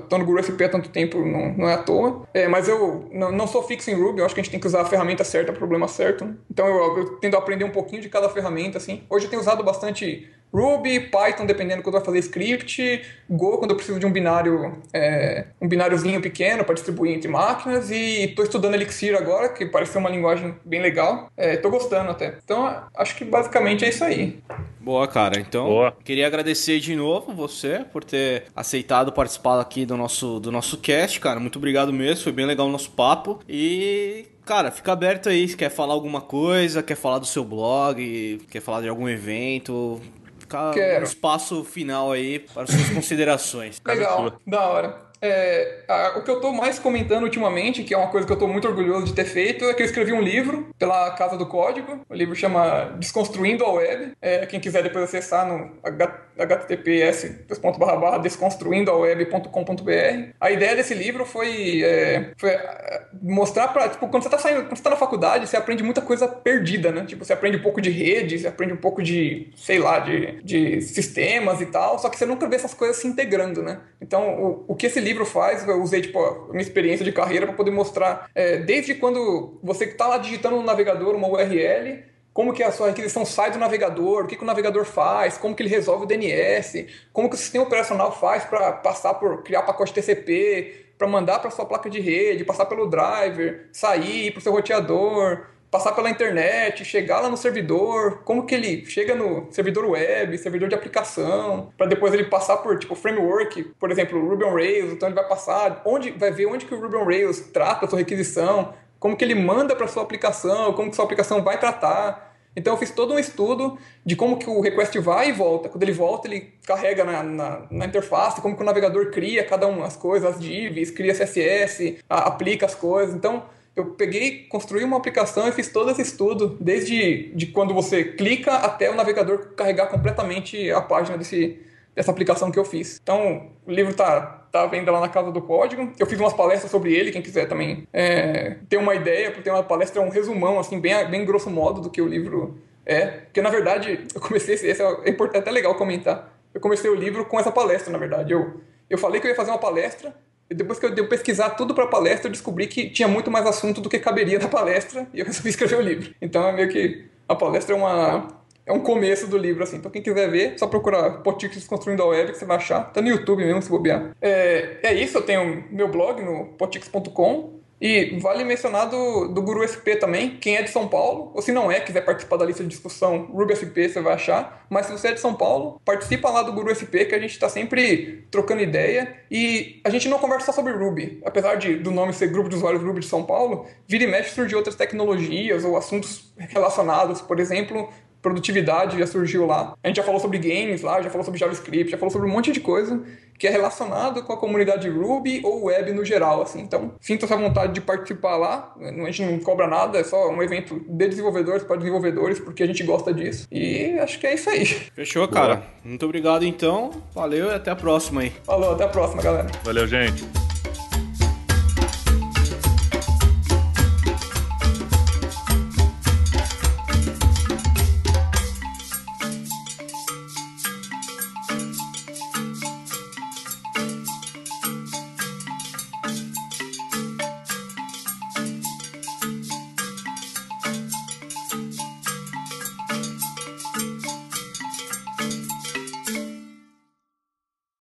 tô no GuruSP há tanto tempo, não, não é à toa. É, mas eu não, não sou fixo em Ruby, eu acho que a gente tem que usar a ferramenta certa para o problema certo. Então eu, eu tento aprender um pouquinho de cada ferramenta, assim. Hoje eu tenho usado bastante Ruby, Python, dependendo quando eu vou fazer script, Go, quando eu preciso de um binário, é, um bináriozinho pequeno para distribuir entre máquinas, e estou estudando Elixir agora, que parece ser uma linguagem bem legal. Estou é, gostando até. Então, acho que basicamente é isso aí. Boa, cara. Então, Boa. queria agradecer de novo você por ter aceitado participar aqui do nosso, do nosso cast, cara. Muito obrigado mesmo, foi bem legal o nosso papo. E Cara, fica aberto aí se quer falar alguma coisa, quer falar do seu blog, quer falar de algum evento, ficar Quero. um espaço final aí para suas considerações. Legal, da hora. É, a, o que eu tô mais comentando ultimamente, que é uma coisa que eu tô muito orgulhoso de ter feito, é que eu escrevi um livro pela Casa do Código. O livro chama Desconstruindo a Web. É, quem quiser depois acessar no https desconstruindoaweb.com.br. A ideia desse livro foi, é, foi é, mostrar para tipo, quando você tá saindo, quando você tá na faculdade, você aprende muita coisa perdida, né? Tipo, você aprende um pouco de rede, você aprende um pouco de, sei lá, de, de sistemas e tal, só que você nunca vê essas coisas se integrando, né? Então, o, o que esse livro livro faz, eu usei tipo a minha experiência de carreira para poder mostrar é, desde quando você está lá digitando no navegador uma URL, como que a sua requisição sai do navegador, o que, que o navegador faz, como que ele resolve o DNS, como que o sistema operacional faz para passar por criar pacote TCP, para mandar para sua placa de rede, passar pelo driver, sair para o seu roteador, passar pela internet, chegar lá no servidor, como que ele chega no servidor web, servidor de aplicação, para depois ele passar por tipo framework, por exemplo, Ruby on Rails, então ele vai passar onde vai ver onde que o Ruby on Rails trata a sua requisição, como que ele manda para sua aplicação, como que sua aplicação vai tratar. Então eu fiz todo um estudo de como que o request vai e volta. Quando ele volta, ele carrega na, na, na interface, como que o navegador cria cada uma das coisas, as divs, cria CSS, a, aplica as coisas. Então eu peguei, construí uma aplicação e fiz todo esse estudo, desde de quando você clica até o navegador carregar completamente a página desse, dessa aplicação que eu fiz. Então, o livro tá, tá vendo lá na Casa do Código. Eu fiz umas palestras sobre ele, quem quiser também é, ter uma ideia, porque tem uma palestra, um resumão, assim, bem, bem grosso modo do que o livro é. Porque, na verdade, eu comecei, esse é, é importante, até legal comentar, eu comecei o livro com essa palestra, na verdade. Eu, eu falei que eu ia fazer uma palestra, depois que eu dei pesquisar tudo para a palestra, eu descobri que tinha muito mais assunto do que caberia na palestra e eu resolvi escrever o livro. Então é meio que a palestra é uma é um começo do livro assim. Então quem quiser ver, só procurar Potix Construindo a Web que você vai achar. Tá no YouTube mesmo se bobear. É, é isso, eu tenho meu blog no potix.com e vale mencionar do, do Guru SP também, quem é de São Paulo, ou se não é, quiser participar da lista de discussão Ruby SP, você vai achar. Mas se você é de São Paulo, participa lá do Guru SP, que a gente está sempre trocando ideia. E a gente não conversa só sobre Ruby. Apesar de, do nome ser Grupo de Usuários Ruby de São Paulo, vira e mexe surge outras tecnologias ou assuntos relacionados. Por exemplo, produtividade já surgiu lá. A gente já falou sobre games lá, já falou sobre JavaScript, já falou sobre um monte de coisa que é relacionado com a comunidade Ruby ou web no geral, assim. Então, sinta-se à vontade de participar lá. A gente não cobra nada, é só um evento de desenvolvedores para desenvolvedores, porque a gente gosta disso. E acho que é isso aí. Fechou, cara. Muito obrigado, então. Valeu e até a próxima aí. Falou, até a próxima, galera. Valeu, gente.